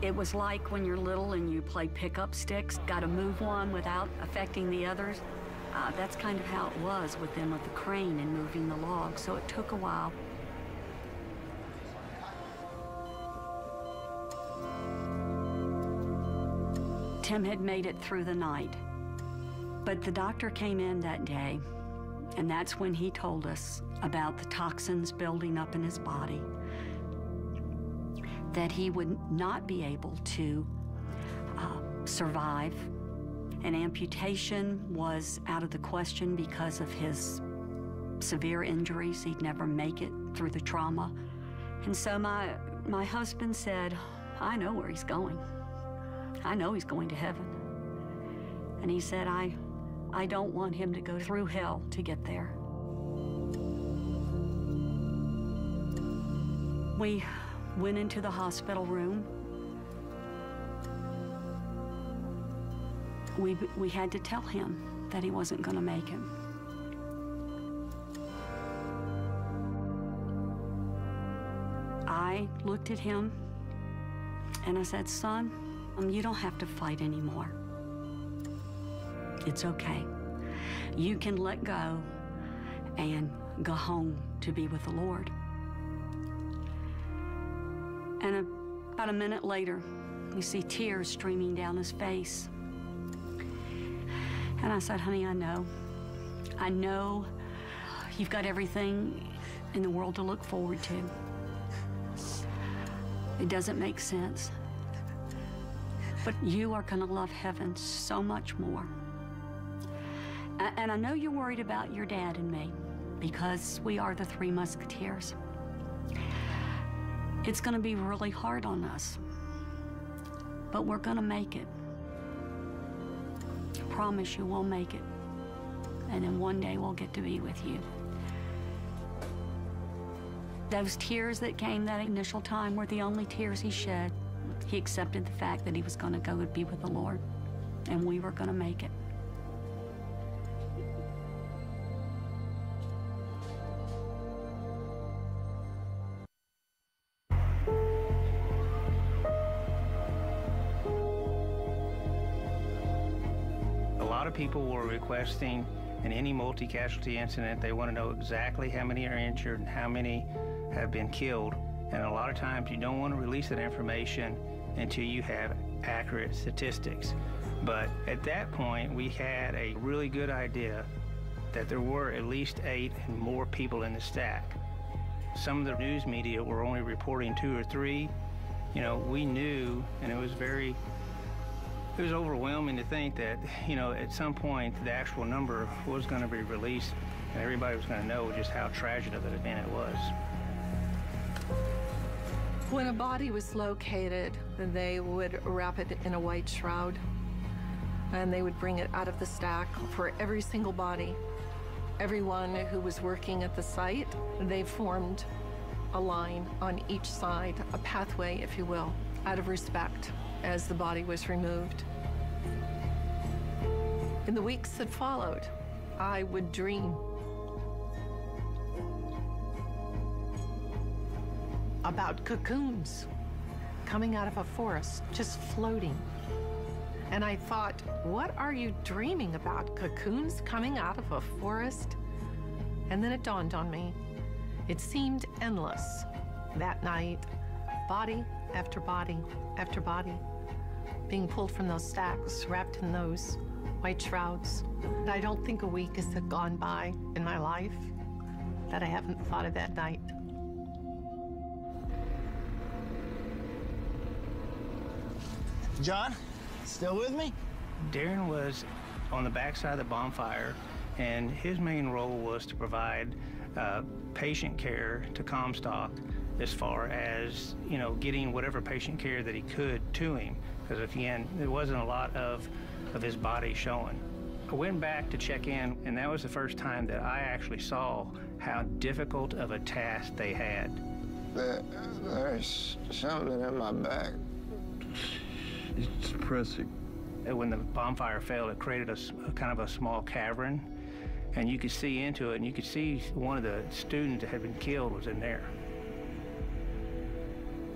It was like when you're little and you play pickup sticks, got to move one without affecting the others. Uh, that's kind of how it was with them with the crane and moving the log, so it took a while. Tim had made it through the night, but the doctor came in that day and that's when he told us about the toxins building up in his body, that he would not be able to uh, survive. An amputation was out of the question because of his severe injuries. He'd never make it through the trauma. And so my, my husband said, I know where he's going. I know he's going to heaven. And he said, I, I don't want him to go through hell to get there. We went into the hospital room. We, we had to tell him that he wasn't going to make it. I looked at him and I said, Son, um, you don't have to fight anymore. It's okay. You can let go and go home to be with the Lord. And a, about a minute later, we see tears streaming down his face. And I said, honey, I know. I know you've got everything in the world to look forward to. It doesn't make sense. But you are going to love heaven so much more. And I know you're worried about your dad and me because we are the three musketeers. It's going to be really hard on us, but we're going to make it. I promise you we'll make it. And then one day we'll get to be with you. Those tears that came that initial time were the only tears he shed. He accepted the fact that he was going to go and be with the Lord, and we were going to make it. People were requesting in any multi-casualty incident, they want to know exactly how many are injured and how many have been killed. And a lot of times you don't want to release that information until you have accurate statistics. But at that point, we had a really good idea that there were at least eight and more people in the stack. Some of the news media were only reporting two or three. You know, we knew, and it was very it was overwhelming to think that, you know, at some point the actual number was going to be released and everybody was going to know just how tragic of an event it was. When a body was located, they would wrap it in a white shroud and they would bring it out of the stack for every single body. Everyone who was working at the site, they formed a line on each side, a pathway, if you will, out of respect as the body was removed. In the weeks that followed, I would dream about cocoons coming out of a forest, just floating. And I thought, what are you dreaming about? Cocoons coming out of a forest? And then it dawned on me. It seemed endless. That night, body after body after body being pulled from those stacks, wrapped in those white shrouds. I don't think a week has gone by in my life that I haven't thought of that night. John, still with me? Darren was on the backside of the bonfire, and his main role was to provide uh, patient care to Comstock as far as, you know, getting whatever patient care that he could to him. Because again, there wasn't a lot of, of his body showing. I went back to check in, and that was the first time that I actually saw how difficult of a task they had. There, there's something in my back. It's depressing. When the bonfire fell, it created a kind of a small cavern, and you could see into it, and you could see one of the students that had been killed was in there.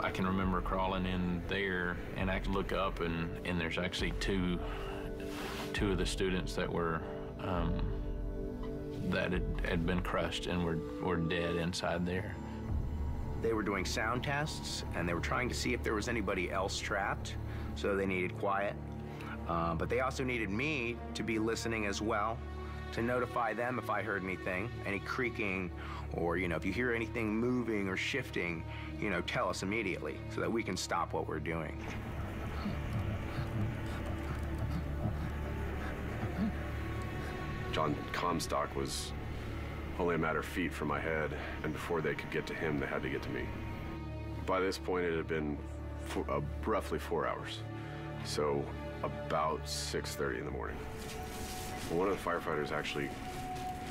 I can remember crawling in there and I could look up and, and there's actually two two of the students that were um, that had, had been crushed and were, were dead inside there. They were doing sound tests and they were trying to see if there was anybody else trapped, so they needed quiet. Uh, but they also needed me to be listening as well to notify them if I heard anything, any creaking, or you know, if you hear anything moving or shifting, you know, tell us immediately so that we can stop what we're doing. John Comstock was only a matter of feet from my head, and before they could get to him, they had to get to me. By this point, it had been uh, roughly four hours, so about 6:30 in the morning. One of the firefighters actually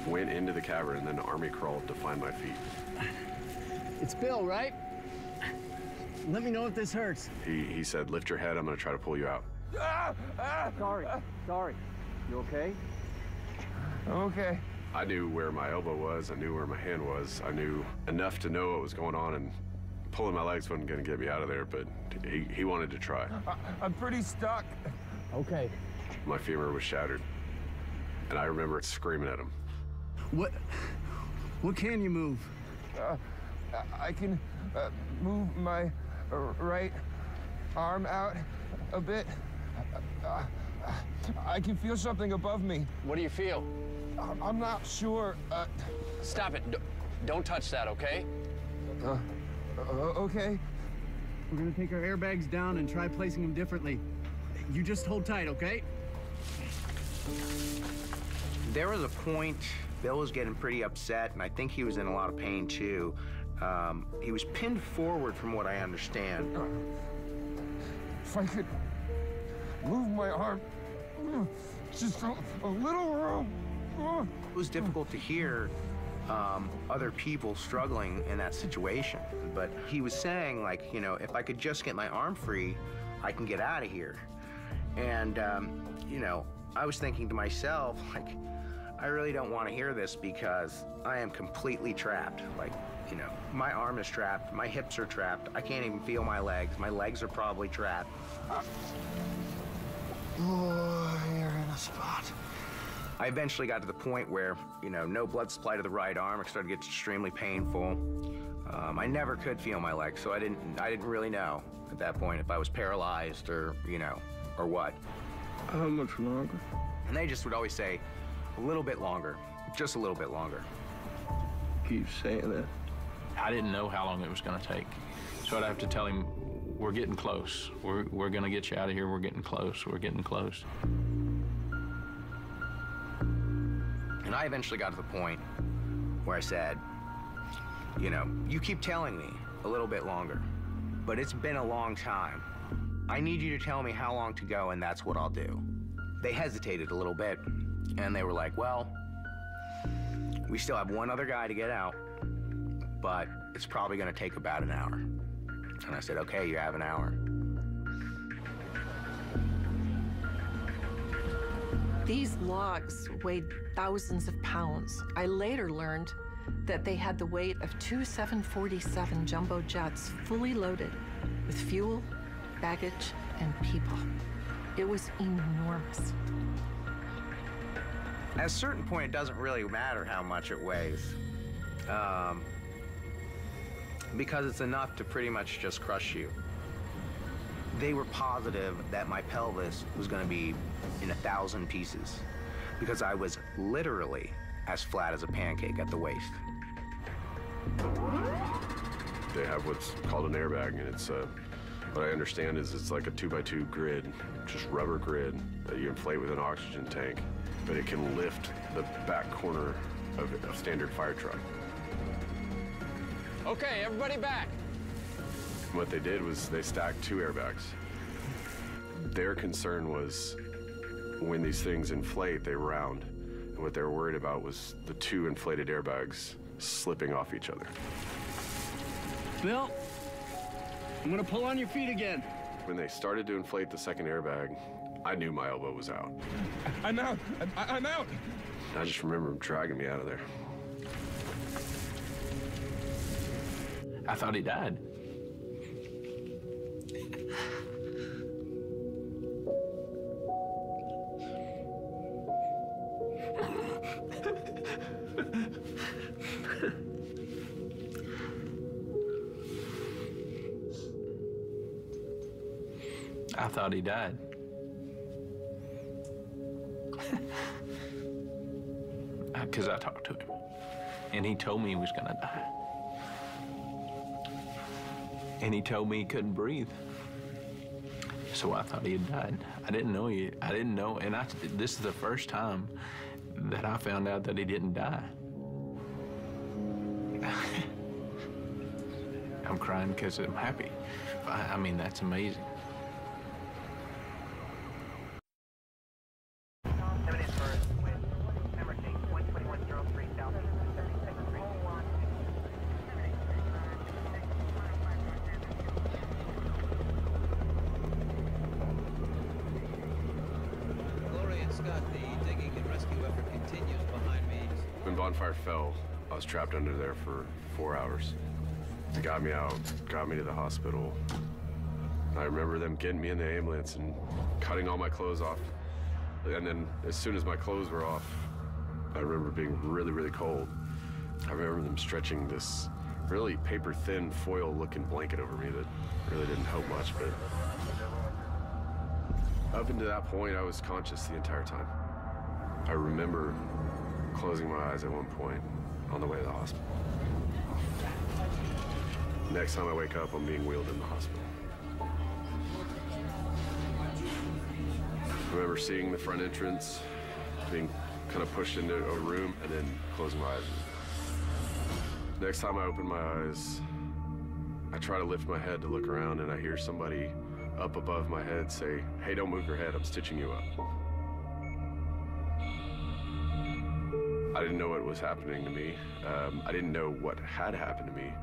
went into the cavern and then army crawled to find my feet. It's Bill, right? let me know if this hurts. He, he said, lift your head, I'm gonna try to pull you out. Sorry, sorry. You okay? Okay. I knew where my elbow was, I knew where my hand was, I knew enough to know what was going on, and pulling my legs wasn't gonna get me out of there, but he, he wanted to try. I, am pretty stuck. Okay. My femur was shattered, and I remember it screaming at him. What, what can you move? Uh, I can uh, move my uh, right arm out a bit. Uh, I can feel something above me. What do you feel? I'm not sure. Uh, Stop it. D don't touch that, okay? Uh, okay. We're gonna take our airbags down and try placing them differently. You just hold tight, okay? There was a point, Bill was getting pretty upset, and I think he was in a lot of pain too. Um, he was pinned forward from what I understand. If I could move my arm, just a, a little room. It was difficult to hear um, other people struggling in that situation. But he was saying, like, you know, if I could just get my arm free, I can get out of here. And, um, you know, I was thinking to myself, like, I really don't want to hear this because I am completely trapped. Like, you know, my arm is trapped, my hips are trapped, I can't even feel my legs. My legs are probably trapped. Oh, you're in a spot. I eventually got to the point where, you know, no blood supply to the right arm. It started to get extremely painful. Um, I never could feel my legs, so I didn't, I didn't really know at that point if I was paralyzed or, you know, or what. How much longer? And they just would always say, a little bit longer, just a little bit longer. Keep saying that. I didn't know how long it was going to take. So I'd have to tell him, we're getting close. We're, we're going to get you out of here. We're getting close. We're getting close. And I eventually got to the point where I said, you know, you keep telling me a little bit longer, but it's been a long time. I need you to tell me how long to go, and that's what I'll do. They hesitated a little bit, and they were like, well, we still have one other guy to get out, but it's probably gonna take about an hour. And I said, okay, you have an hour. These logs weighed thousands of pounds. I later learned that they had the weight of two 747 jumbo jets fully loaded with fuel, baggage, and people. It was enormous. At a certain point, it doesn't really matter how much it weighs. Um, because it's enough to pretty much just crush you. They were positive that my pelvis was going to be in a thousand pieces because I was literally as flat as a pancake at the waist. They have what's called an airbag, and it's uh, what I understand is it's like a two by two grid, just rubber grid that you inflate with an oxygen tank, but it can lift the back corner of a standard fire truck. Okay, everybody back. What they did was they stacked two airbags. Their concern was when these things inflate, they round. And what they were worried about was the two inflated airbags slipping off each other. Bill, I'm gonna pull on your feet again. When they started to inflate the second airbag, I knew my elbow was out. I'm out. I- I'm out. I just remember him dragging me out of there. I thought he died. I thought he died. I talked to him. And he told me he was to die. And he told me he couldn't breathe. So I thought he had died. I didn't know he, I didn't know, and I, this is the first time that I found out that he didn't die. I'm crying because I'm happy. I, I mean, that's amazing. Trapped under there for four hours. They got me out, got me to the hospital. I remember them getting me in the ambulance and cutting all my clothes off. And then as soon as my clothes were off, I remember being really, really cold. I remember them stretching this really paper thin foil looking blanket over me that really didn't help much, but up until that point, I was conscious the entire time. I remember closing my eyes at one point on the way to the hospital. Next time I wake up, I'm being wheeled in the hospital. I remember seeing the front entrance, being kind of pushed into a room, and then closing my eyes. Next time I open my eyes, I try to lift my head to look around, and I hear somebody up above my head say, Hey, don't move your head, I'm stitching you up. I didn't know what was happening to me. Um, I didn't know what had happened to me.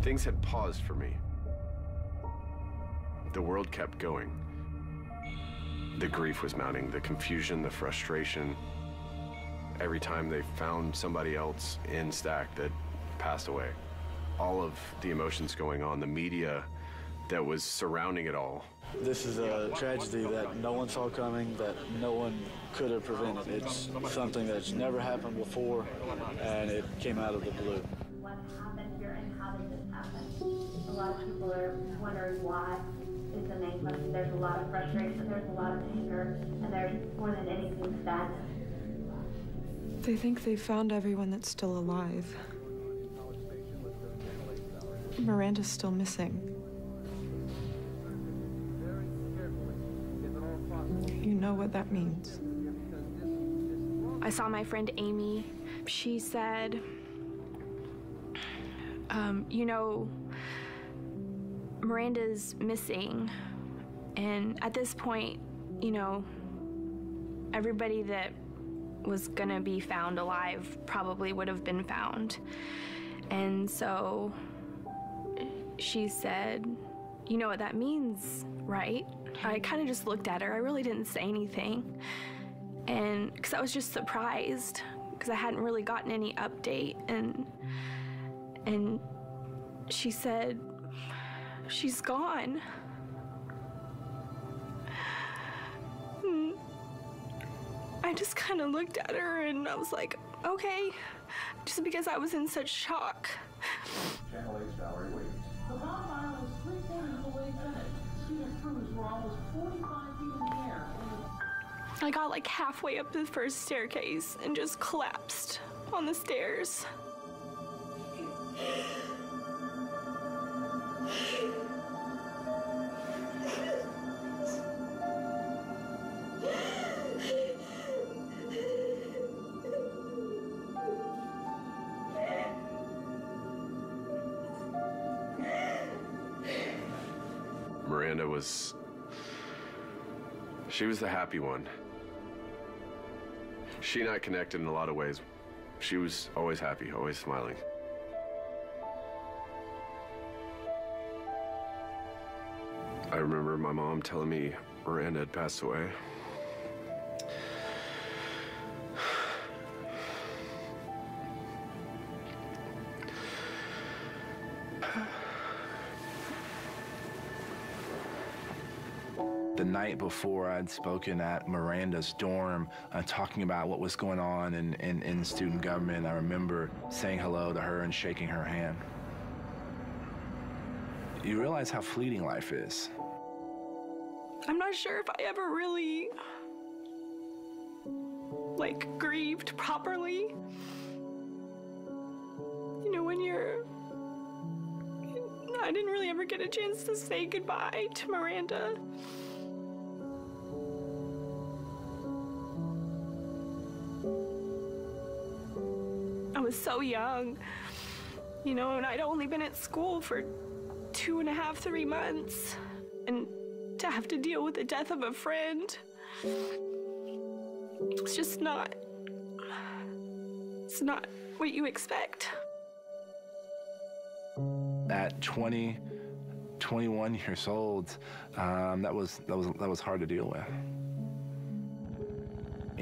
Things had paused for me. The world kept going. The grief was mounting, the confusion, the frustration. Every time they found somebody else in Stack that passed away. All of the emotions going on, the media that was surrounding it all. This is a tragedy that no one saw coming, that no one could have prevented. It's something that's never happened before, and it came out of the blue. What happened here and how did this happen? A lot of people are wondering why is the main question. There's a lot of frustration, there's a lot of anger, and there's more than anything sadness. They think they found everyone that's still alive. Miranda's still missing. Know what that means. I saw my friend Amy. She said, um, you know, Miranda's missing. And at this point, you know, everybody that was gonna be found alive probably would have been found. And so she said, You know what that means, right? I kind of just looked at her. I really didn't say anything. And because I was just surprised because I hadn't really gotten any update. And, and she said, She's gone. I just kind of looked at her and I was like, okay, just because I was in such shock. Channel 8's Valerie Williams. I got like halfway up the first staircase and just collapsed on the stairs. Miranda was. She was the happy one. She and I connected in a lot of ways. She was always happy, always smiling. I remember my mom telling me Miranda had passed away. Before, I'd spoken at Miranda's dorm, uh, talking about what was going on in, in, in student government. I remember saying hello to her and shaking her hand. You realize how fleeting life is. I'm not sure if I ever really like grieved properly. You know, when you're I didn't really ever get a chance to say goodbye to Miranda. So young, you know, and I'd only been at school for two and a half, three months. And to have to deal with the death of a friend, it's just not, it's not what you expect. At 20, 21 years old, um, that was that was that was hard to deal with.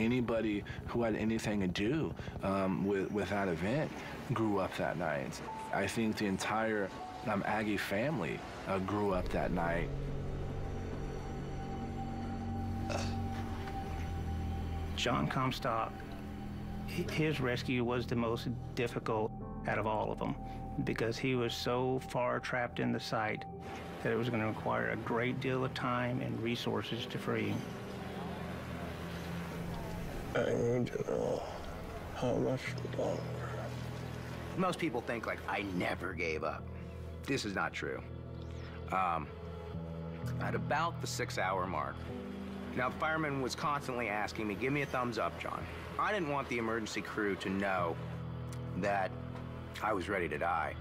Anybody who had anything to do um, with, with that event grew up that night. I think the entire um, Aggie family uh, grew up that night. John Comstock, his rescue was the most difficult out of all of them because he was so far trapped in the site that it was going to require a great deal of time and resources to free him. I need to know how much longer. Most people think like I never gave up. This is not true. Um, at about the six hour mark, now the fireman was constantly asking me, give me a thumbs up, John. I didn't want the emergency crew to know that I was ready to die.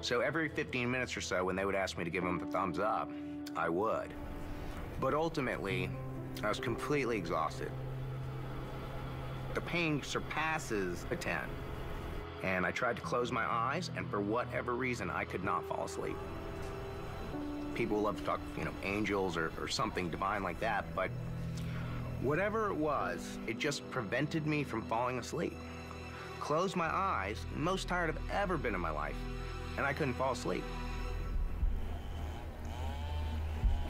So every 15 minutes or so, when they would ask me to give them the thumbs up, I would. But ultimately, I was completely exhausted. The pain surpasses a 10. And I tried to close my eyes, and for whatever reason, I could not fall asleep. People love to talk, you know, angels or, or something divine like that, but whatever it was, it just prevented me from falling asleep. Closed my eyes, most tired I've ever been in my life, and I couldn't fall asleep.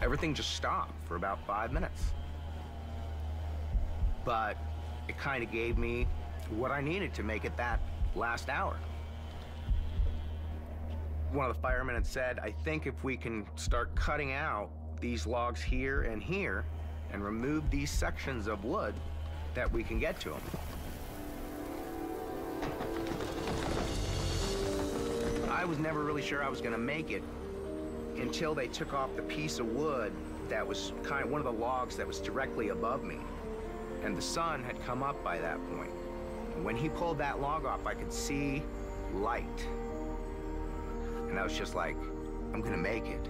Everything just stopped for about five minutes. But it kind of gave me what I needed to make it that last hour. One of the firemen had said, I think if we can start cutting out these logs here and here and remove these sections of wood, that we can get to them. I was never really sure I was going to make it until they took off the piece of wood that was kind of one of the logs that was directly above me. And the sun had come up by that point. And when he pulled that log off, I could see light. And I was just like, I'm gonna make it.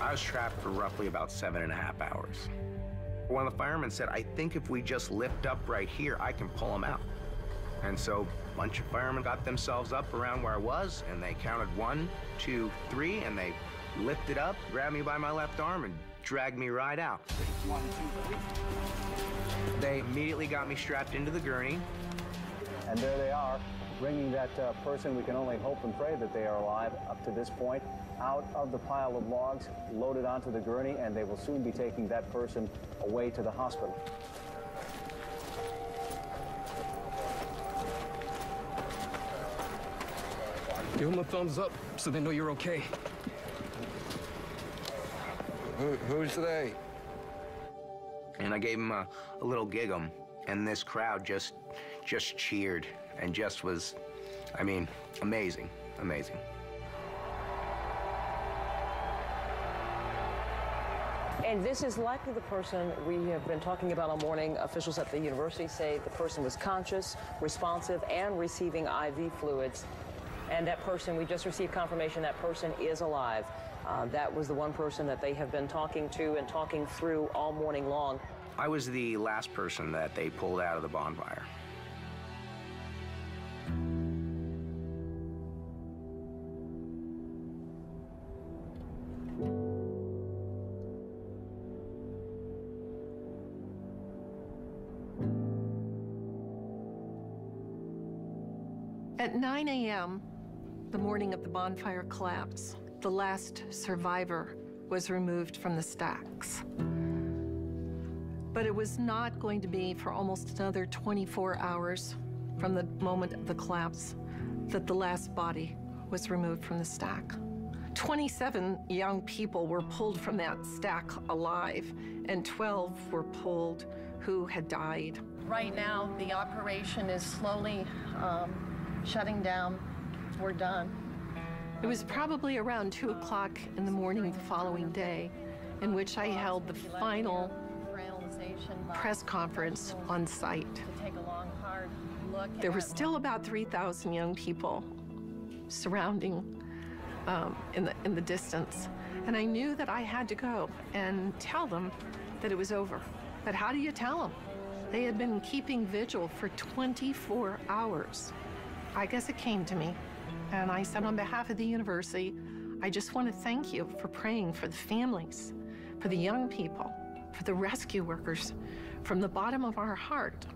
I was trapped for roughly about seven and a half hours. One of the firemen said, I think if we just lift up right here, I can pull him out. And so bunch of firemen got themselves up around where I was, and they counted one, two, three, and they lifted up, grabbed me by my left arm, and dragged me right out. One, two, three. They immediately got me strapped into the gurney. And there they are, bringing that uh, person, we can only hope and pray that they are alive up to this point, out of the pile of logs, loaded onto the gurney, and they will soon be taking that person away to the hospital. Give them a thumbs up so they know you're okay. Who, who's they? And I gave him a, a little gig 'em, and this crowd just, just cheered and just was, I mean, amazing, amazing. And this is likely the person we have been talking about all morning. Officials at the university say the person was conscious, responsive, and receiving IV fluids. And that person, we just received confirmation that person is alive. Uh, that was the one person that they have been talking to and talking through all morning long. I was the last person that they pulled out of the bonfire. At 9 a.m., the morning of the bonfire collapse, the last survivor was removed from the stacks. But it was not going to be for almost another 24 hours from the moment of the collapse that the last body was removed from the stack. 27 young people were pulled from that stack alive, and 12 were pulled who had died. Right now, the operation is slowly um, shutting down. We're done. It was probably around 2 o'clock in the morning the following day in which I held the final press conference on site. There were still about 3,000 young people surrounding um, in, the, in the distance. And I knew that I had to go and tell them that it was over. But how do you tell them? They had been keeping vigil for 24 hours. I guess it came to me, and I said, on behalf of the university, I just want to thank you for praying for the families, for the young people, for the rescue workers. From the bottom of our heart,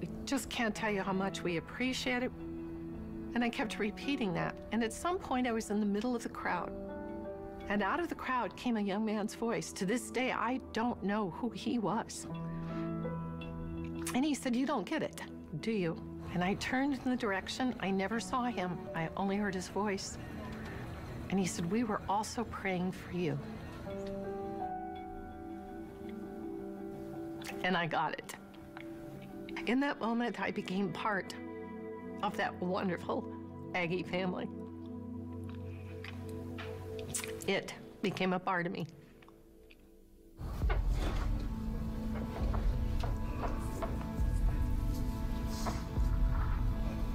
we just can't tell you how much we appreciate it. And I kept repeating that. And at some point, I was in the middle of the crowd. And out of the crowd came a young man's voice. To this day, I don't know who he was. And he said, You don't get it, do you? And I turned in the direction. I never saw him, I only heard his voice. And he said, We were also praying for you. And I got it. In that moment, I became part of that wonderful Aggie family. It became a part of me.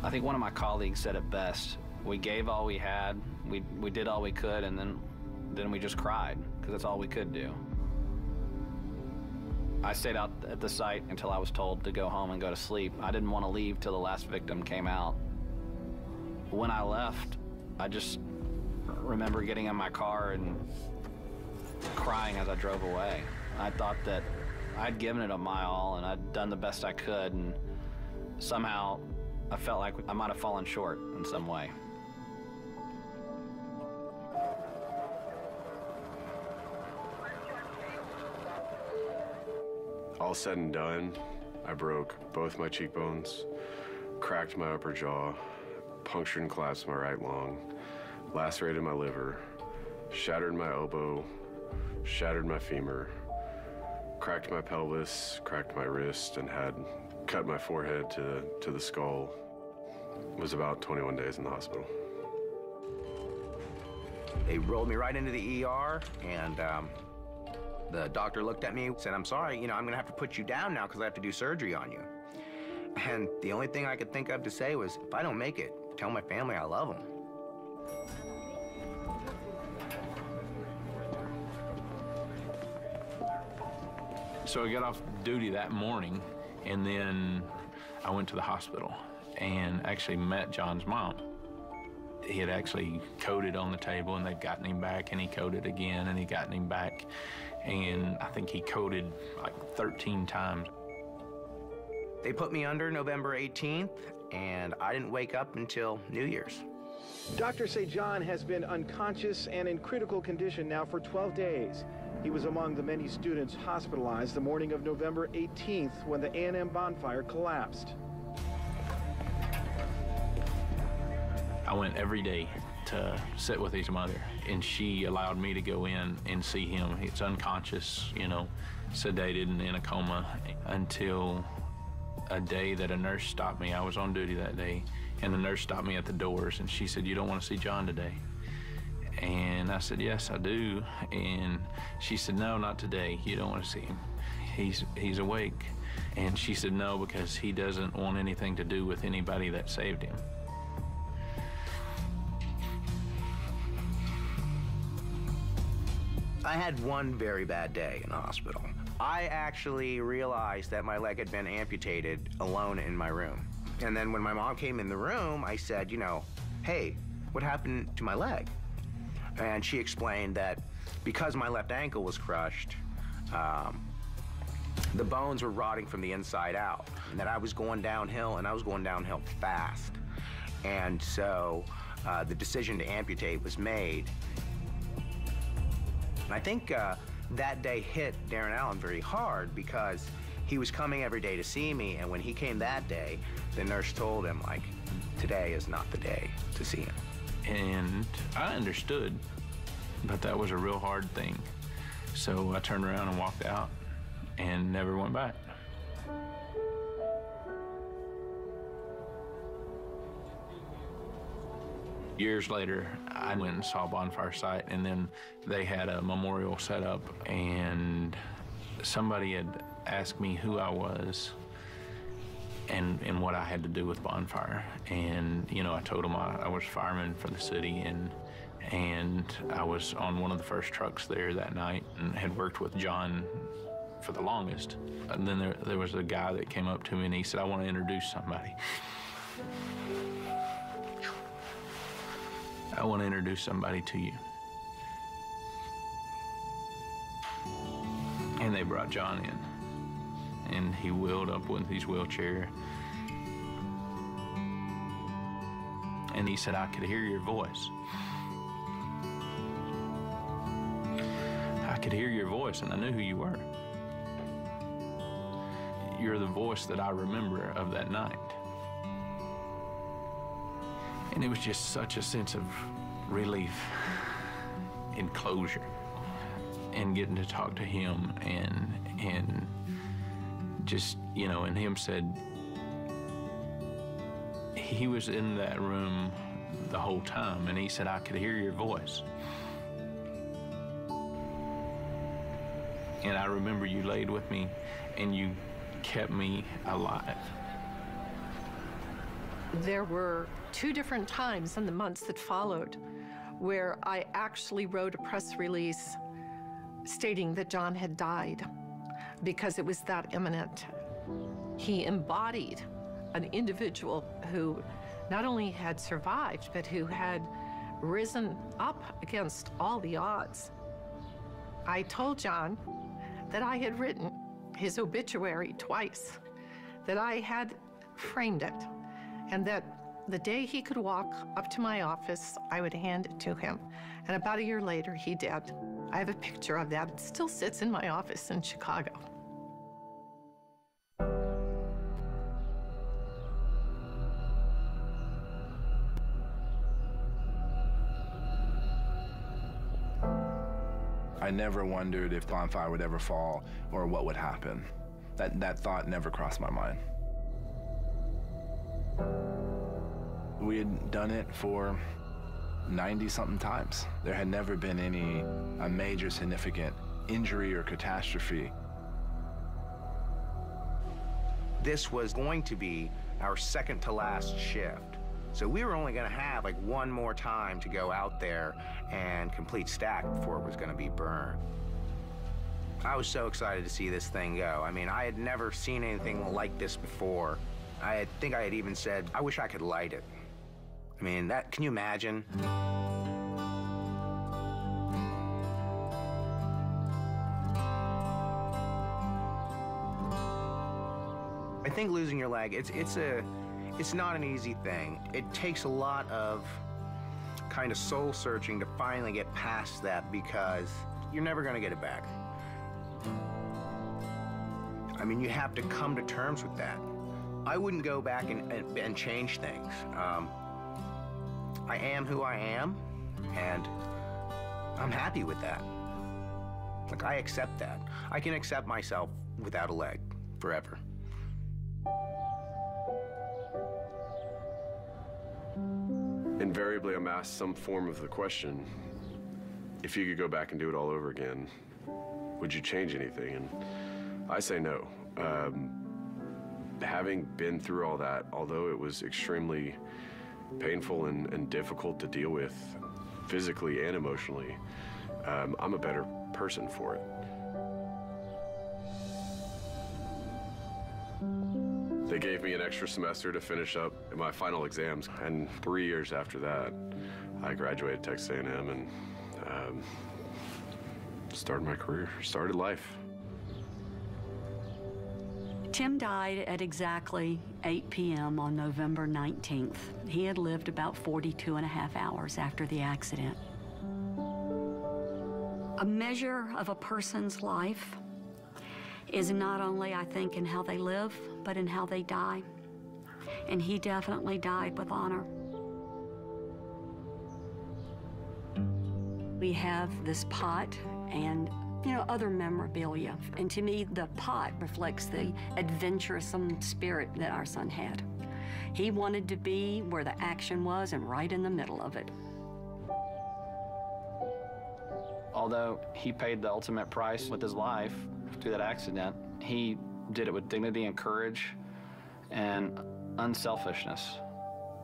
I think one of my colleagues said it best. We gave all we had, we, we did all we could, and then, then we just cried, because that's all we could do. I stayed out at the site until I was told to go home and go to sleep. I didn't want to leave till the last victim came out. When I left, I just remember getting in my car and crying as I drove away. I thought that I'd given it a my all and I'd done the best I could, and somehow I felt like I might have fallen short in some way. All said and done, I broke both my cheekbones, cracked my upper jaw, punctured and collapsed my right lung, lacerated my liver, shattered my elbow, shattered my femur, cracked my pelvis, cracked my wrist, and had cut my forehead to, to the skull. Was about 21 days in the hospital. They rolled me right into the ER, and um, the doctor looked at me and said, I'm sorry, you know, I'm gonna have to put you down now because I have to do surgery on you. And the only thing I could think of to say was, if I don't make it, tell my family I love them. So I got off duty that morning, and then I went to the hospital and actually met John's mom. He had actually coded on the table, and they'd gotten him back, and he coded again, and he gotten him back. And I think he coded like 13 times. They put me under November 18th, and I didn't wake up until New Year's. Doctors say John has been unconscious and in critical condition now for 12 days. He was among the many students hospitalized the morning of November 18th when the A&M bonfire collapsed. I went every day to sit with his mother, and she allowed me to go in and see him. He's unconscious, you know, sedated and in a coma until a day that a nurse stopped me. I was on duty that day, and the nurse stopped me at the doors, and she said, You don't want to see John today? And I said, Yes, I do. And she said, No, not today. You don't want to see him. He's, he's awake. And she said, No, because he doesn't want anything to do with anybody that saved him. I had one very bad day in the hospital. I actually realized that my leg had been amputated alone in my room. And then when my mom came in the room, I said, you know, hey, what happened to my leg? And she explained that because my left ankle was crushed, um, the bones were rotting from the inside out, and that I was going downhill, and I was going downhill fast. And so uh, the decision to amputate was made. And I think uh, that day hit Darren Allen very hard because he was coming every day to see me, and when he came that day, the nurse told him, like, today is not the day to see him. And I understood, but that was a real hard thing. So I turned around and walked out and never went back. Years later, I went and saw Bonfire Site, and then they had a memorial set up, and somebody had asked me who I was and, and what I had to do with Bonfire. And, you know, I told them I, I was fireman for the city, and, and I was on one of the first trucks there that night and had worked with John for the longest. And then there, there was a guy that came up to me and he said, I want to introduce somebody. I want to introduce somebody to you. And they brought John in. And he wheeled up with his wheelchair. And he said, I could hear your voice. I could hear your voice, and I knew who you were. You're the voice that I remember of that night. And it was just such a sense of relief and closure and getting to talk to him and and just you know and him said he was in that room the whole time and he said I could hear your voice. And I remember you laid with me and you kept me alive There were two different times in the months that followed where I actually wrote a press release stating that John had died because it was that imminent. He embodied an individual who not only had survived, but who had risen up against all the odds. I told John that I had written his obituary twice, that I had framed it, and that the day he could walk up to my office, I would hand it to him. And about a year later, he did. I have a picture of that. It still sits in my office in Chicago. I never wondered if bonfire would ever fall or what would happen. That, that thought never crossed my mind. We had done it for 90 something times. There had never been any a major significant injury or catastrophe. This was going to be our second to last shift. So we were only going to have like one more time to go out there and complete stack before it was going to be burned. I was so excited to see this thing go. I mean, I had never seen anything like this before. I think I had even said, I wish I could light it. I mean, that, can you imagine? I think losing your leg, it's, it's a, it's not an easy thing. It takes a lot of kind of soul searching to finally get past that because you're never to get it back. I mean, you have to come to terms with that. I wouldn't go back and, and, and change things. Um, I am who I am, and I'm happy with that. Like, I accept that. I can accept myself without a leg forever. Invariably, I'm asked some form of the question if you could go back and do it all over again, would you change anything? And I say no. Um, having been through all that, although it was extremely painful and, and difficult to deal with physically and emotionally, um, I'm a better person for it. They gave me an extra semester to finish up my final exams, and three years after that, I graduated Texas A&M and um, started my career, started life. Tim died at exactly 8 p.m. on November 19th. He had lived about 42 and a half hours after the accident. A measure of a person's life is not only, I think, in how they live, but in how they die. And he definitely died with honor. We have this pot and you know, other memorabilia. And to me, the pot reflects the adventuresome spirit that our son had. He wanted to be where the action was and right in the middle of it. Although he paid the ultimate price with his life through that accident, he did it with dignity and courage and unselfishness.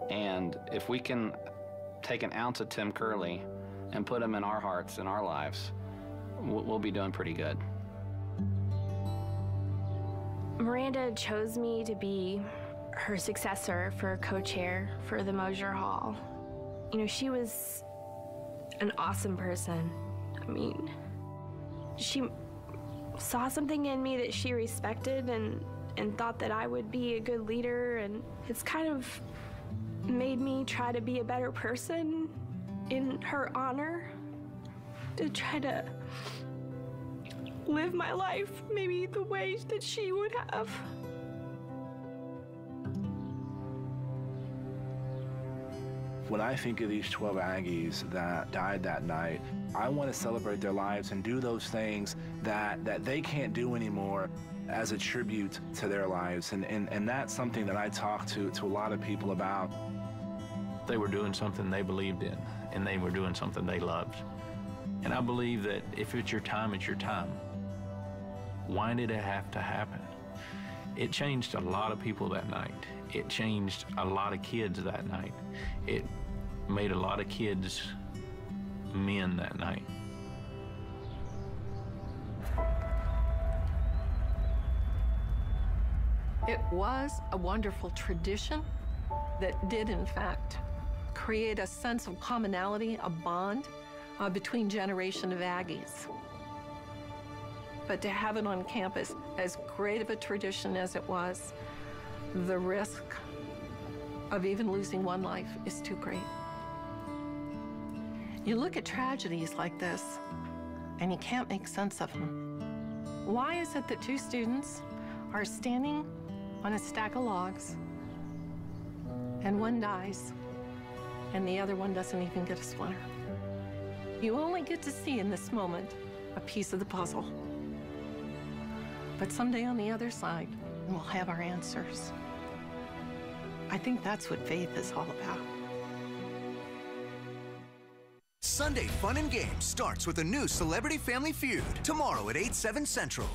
And if we can take an ounce of Tim Kerlee and put him in our hearts and our lives, we'll be doing pretty good. Miranda chose me to be her successor for co-chair for the Mosier Hall. You know, she was an awesome person. I mean, she saw something in me that she respected and and thought that I would be a good leader and it's kind of made me try to be a better person in her honor to try to live my life maybe the way that she would have. When I think of these 12 Aggies that died that night, I want to celebrate their lives and do those things that, that they can't do anymore as a tribute to their lives. And, and, and that's something that I talk to, to a lot of people about. They were doing something they believed in, and they were doing something they loved. And I believe that if it's your time, it's your time. Why did it have to happen? It changed a lot of people that night. It changed a lot of kids that night. It made a lot of kids men that night. It was a wonderful tradition that did, in fact, create a sense of commonality, a bond uh, between generation of Aggies. But to have it on campus, as great of a tradition as it was, the risk of even losing one life is too great. You look at tragedies like this, and you can't make sense of them. Why is it that two students are standing on a stack of logs, and one dies, and the other one doesn't even get a splinter? You only get to see in this moment a piece of the puzzle. But someday on the other side, we'll have our answers. I think that's what faith is all about. Sunday Fun and Games starts with a new Celebrity Family Feud tomorrow at 8, 7 Central.